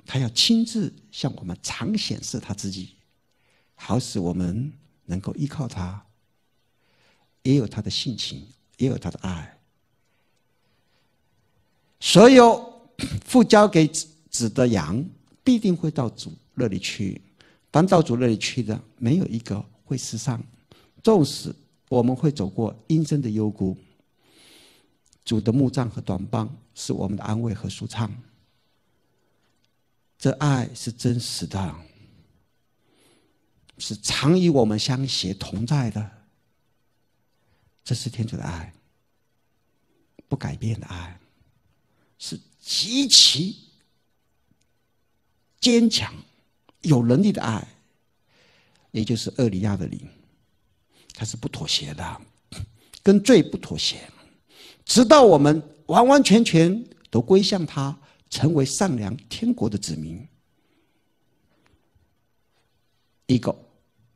他要亲自向我们常显示他自己，好使我们能够依靠他，也有他的性情，也有他的爱。所有父交给子的羊，必定会到主那里去。凡到主那里去的，没有一个会失丧。纵使我们会走过阴森的幽谷，主的木杖和短棒。是我们的安慰和舒畅。这爱是真实的，是常与我们相携同在的。这是天主的爱，不改变的爱，是极其坚强、有能力的爱，也就是厄里亚的灵，他是不妥协的，跟罪不妥协，直到我们。完完全全都归向他，成为善良天国的子民。一个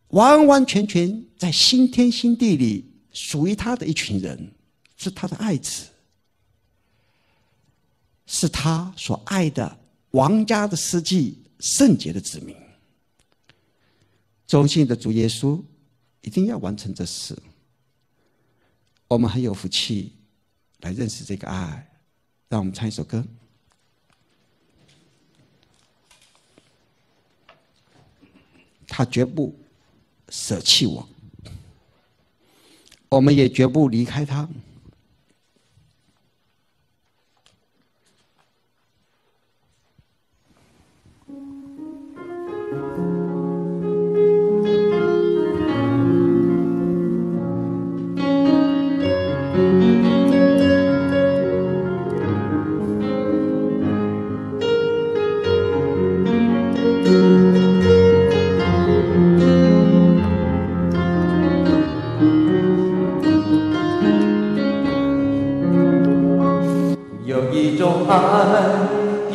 完完全全在新天新地里属于他的一群人，是他的爱子，是他所爱的王家的司祭圣洁的子民。忠信的主耶稣一定要完成这事。我们很有福气。来认识这个爱，让我们唱一首歌。他绝不舍弃我，我们也绝不离开他。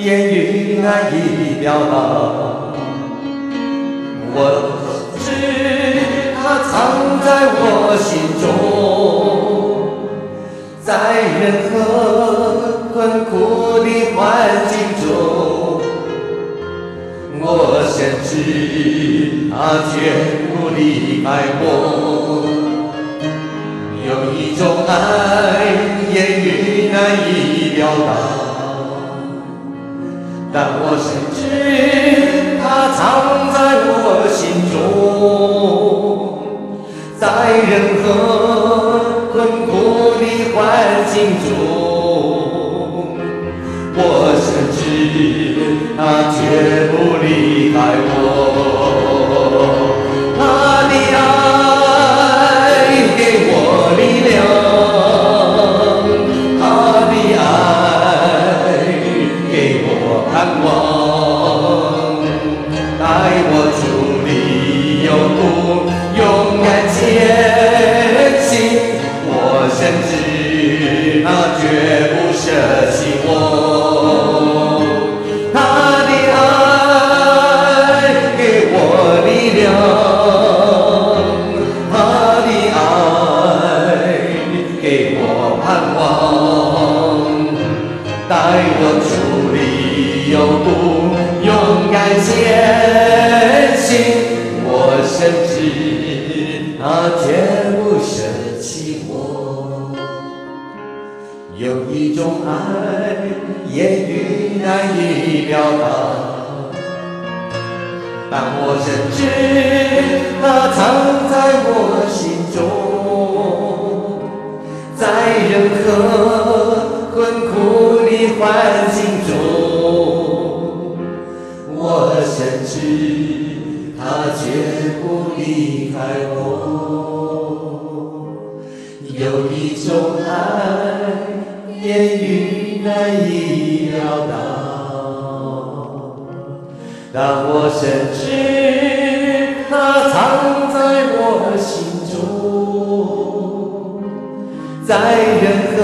言语难以表达，我知它藏在我心中，在任何困苦的环境中，我深知它绝不离开我。有一种爱，言语难以表达。藏在我心中，在任何困苦的环境中，我深知他绝不离开我。绝不舍弃我。有一种爱，言语难以表达，但我深知它藏在我心中，在任何困苦的环境中，我深知它绝不离开我。有一种爱，言语难以表达，但我深知它藏在我心中，在任何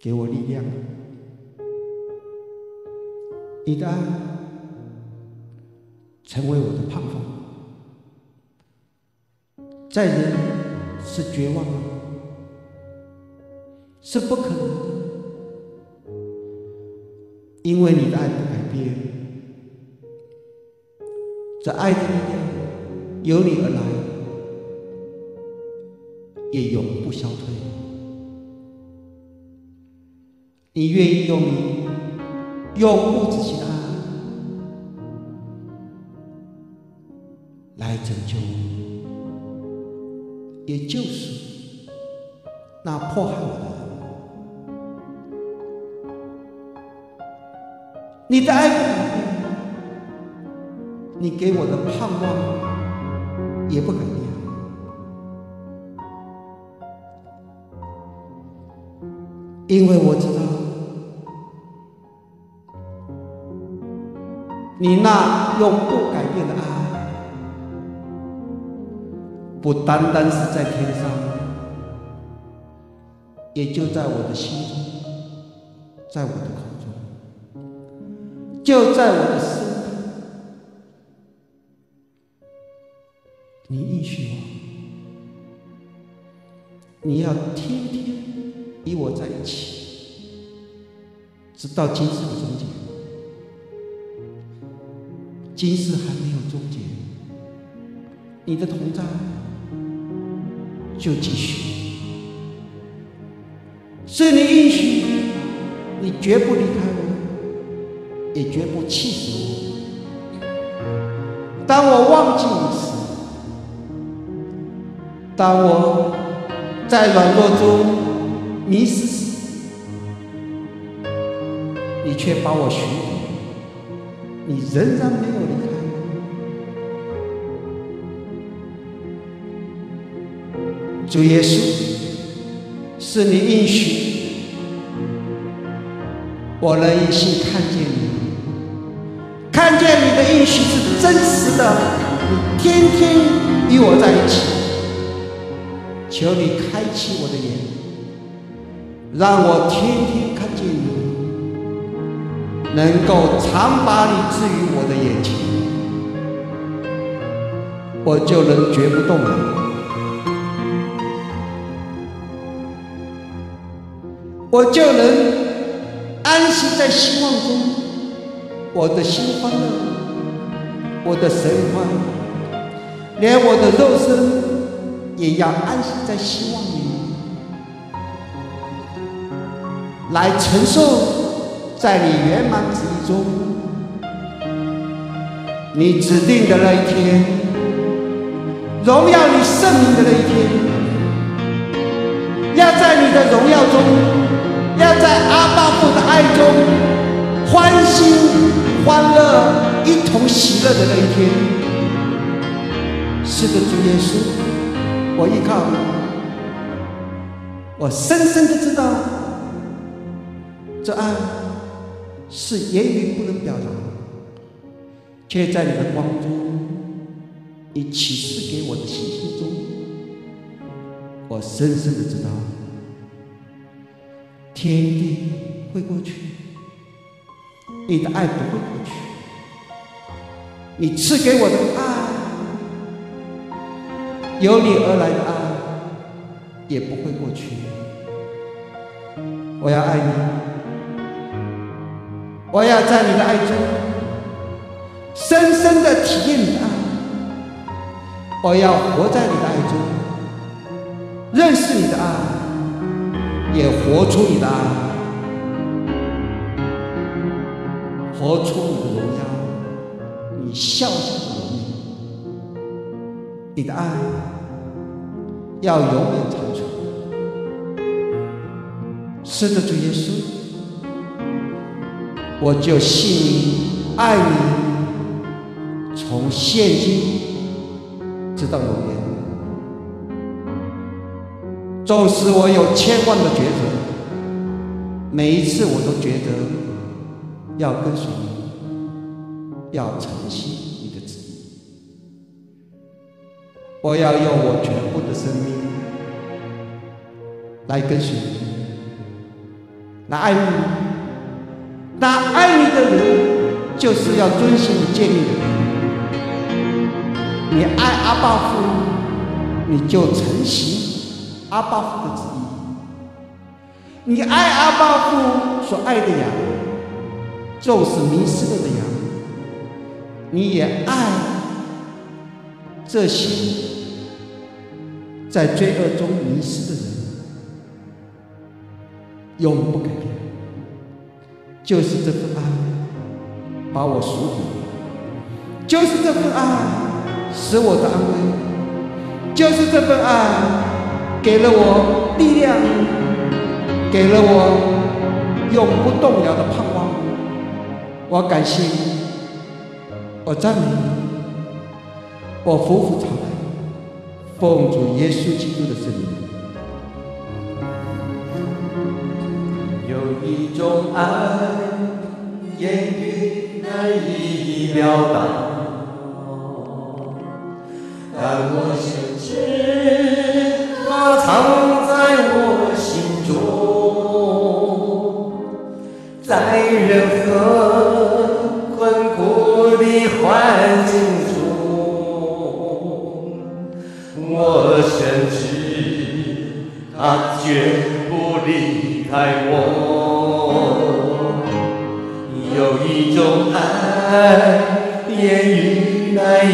给我力量，你的爱成为我的盼望。在人是绝望的，是不可能的，因为你的爱不改变。这爱的力量由你而来，也永不消退。你愿意用你用不止息的爱来拯救我，也就是那迫害我的人。你的爱不变。你给我的盼望也不改变，因为我知道你那永不改变的爱，不单单是在天上，也就在我的心中，在我的口中，就在我的身边。你允许我，你要天天与我在一起，直到今生的同在就继续。是你允许，你绝不离开我，也绝不弃我。当我忘记你时，当我在软弱中迷失时，你却把我寻回。你仍然没有离开主耶稣，是你应许，我能一心看见你，看见你的应许是真实的，你天天与我在一起，求你开启我的眼，让我天天看见你。能够常把你置于我的眼前，我就能绝不动了，我就能安息在希望中，我的心欢乐，我的神欢，连我的肉身也要安息在希望里，来承受。在你圆满旨意中，你指定的那一天，荣耀你圣名的那一天，要在你的荣耀中，要在阿爸父的爱中，欢欣欢乐一同喜乐的那一天。是的，主耶稣，我依靠，我深深的知道这爱。是言语不能表达，却在你的光中，你启示给我的信心中，我深深的知道，天地会过去，你的爱不会过去，你赐给我的爱，由你而来的爱，也不会过去。我要爱你。我要在你的爱中深深的体验你的爱，我要活在你的爱中，认识你的爱，也活出你的爱，活出你的荣耀，你笑声的荣耀，你的爱要永远长存。是的，主耶稣。我就信你，爱你，从现今直到永远。纵使我有千万的抉择，每一次我都觉得要跟随你，要承袭你的旨意。我要用我全部的生命来跟随你，来爱你。那爱你的人，就是要遵循你建立的。你爱阿爸父，你就承袭阿巴父的旨意。你爱阿巴父所爱的羊，就是迷失了的羊。你也爱这些在罪恶中迷失的人，永不改变。就是这份爱把我赎回，就是这份爱使我的安慰，就是这份爱给了我力量，给了我永不动摇的盼望。我感谢你，我赞美你，我俯伏朝拜，奉主耶稣基督的圣名。有一种爱，言语难以表达。但我深知。藏在我心中，在任何困苦的环境中，我深知他绝不离开我。有一种爱，言语难以。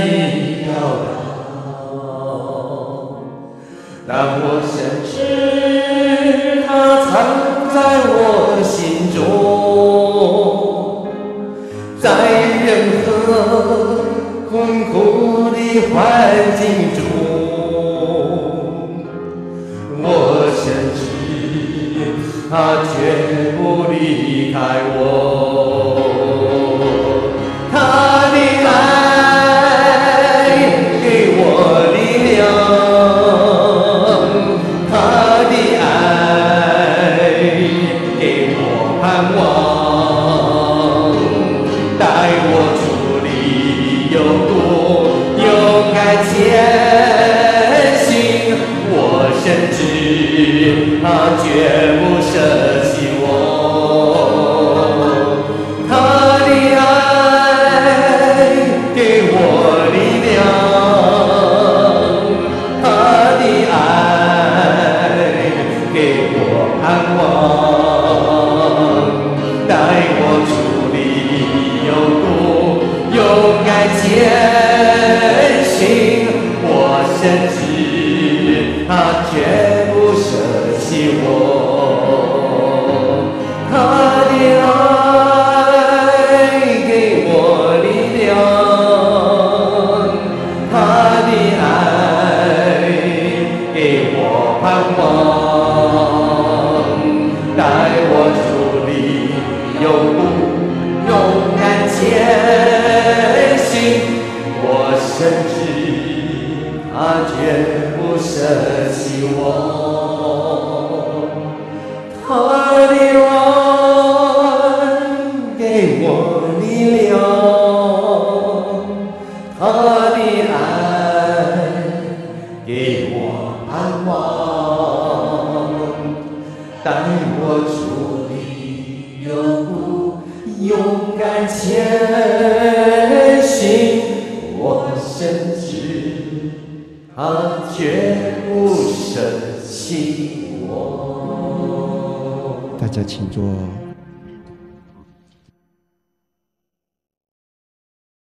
在任何困苦的环境中，我相信他绝不离开我。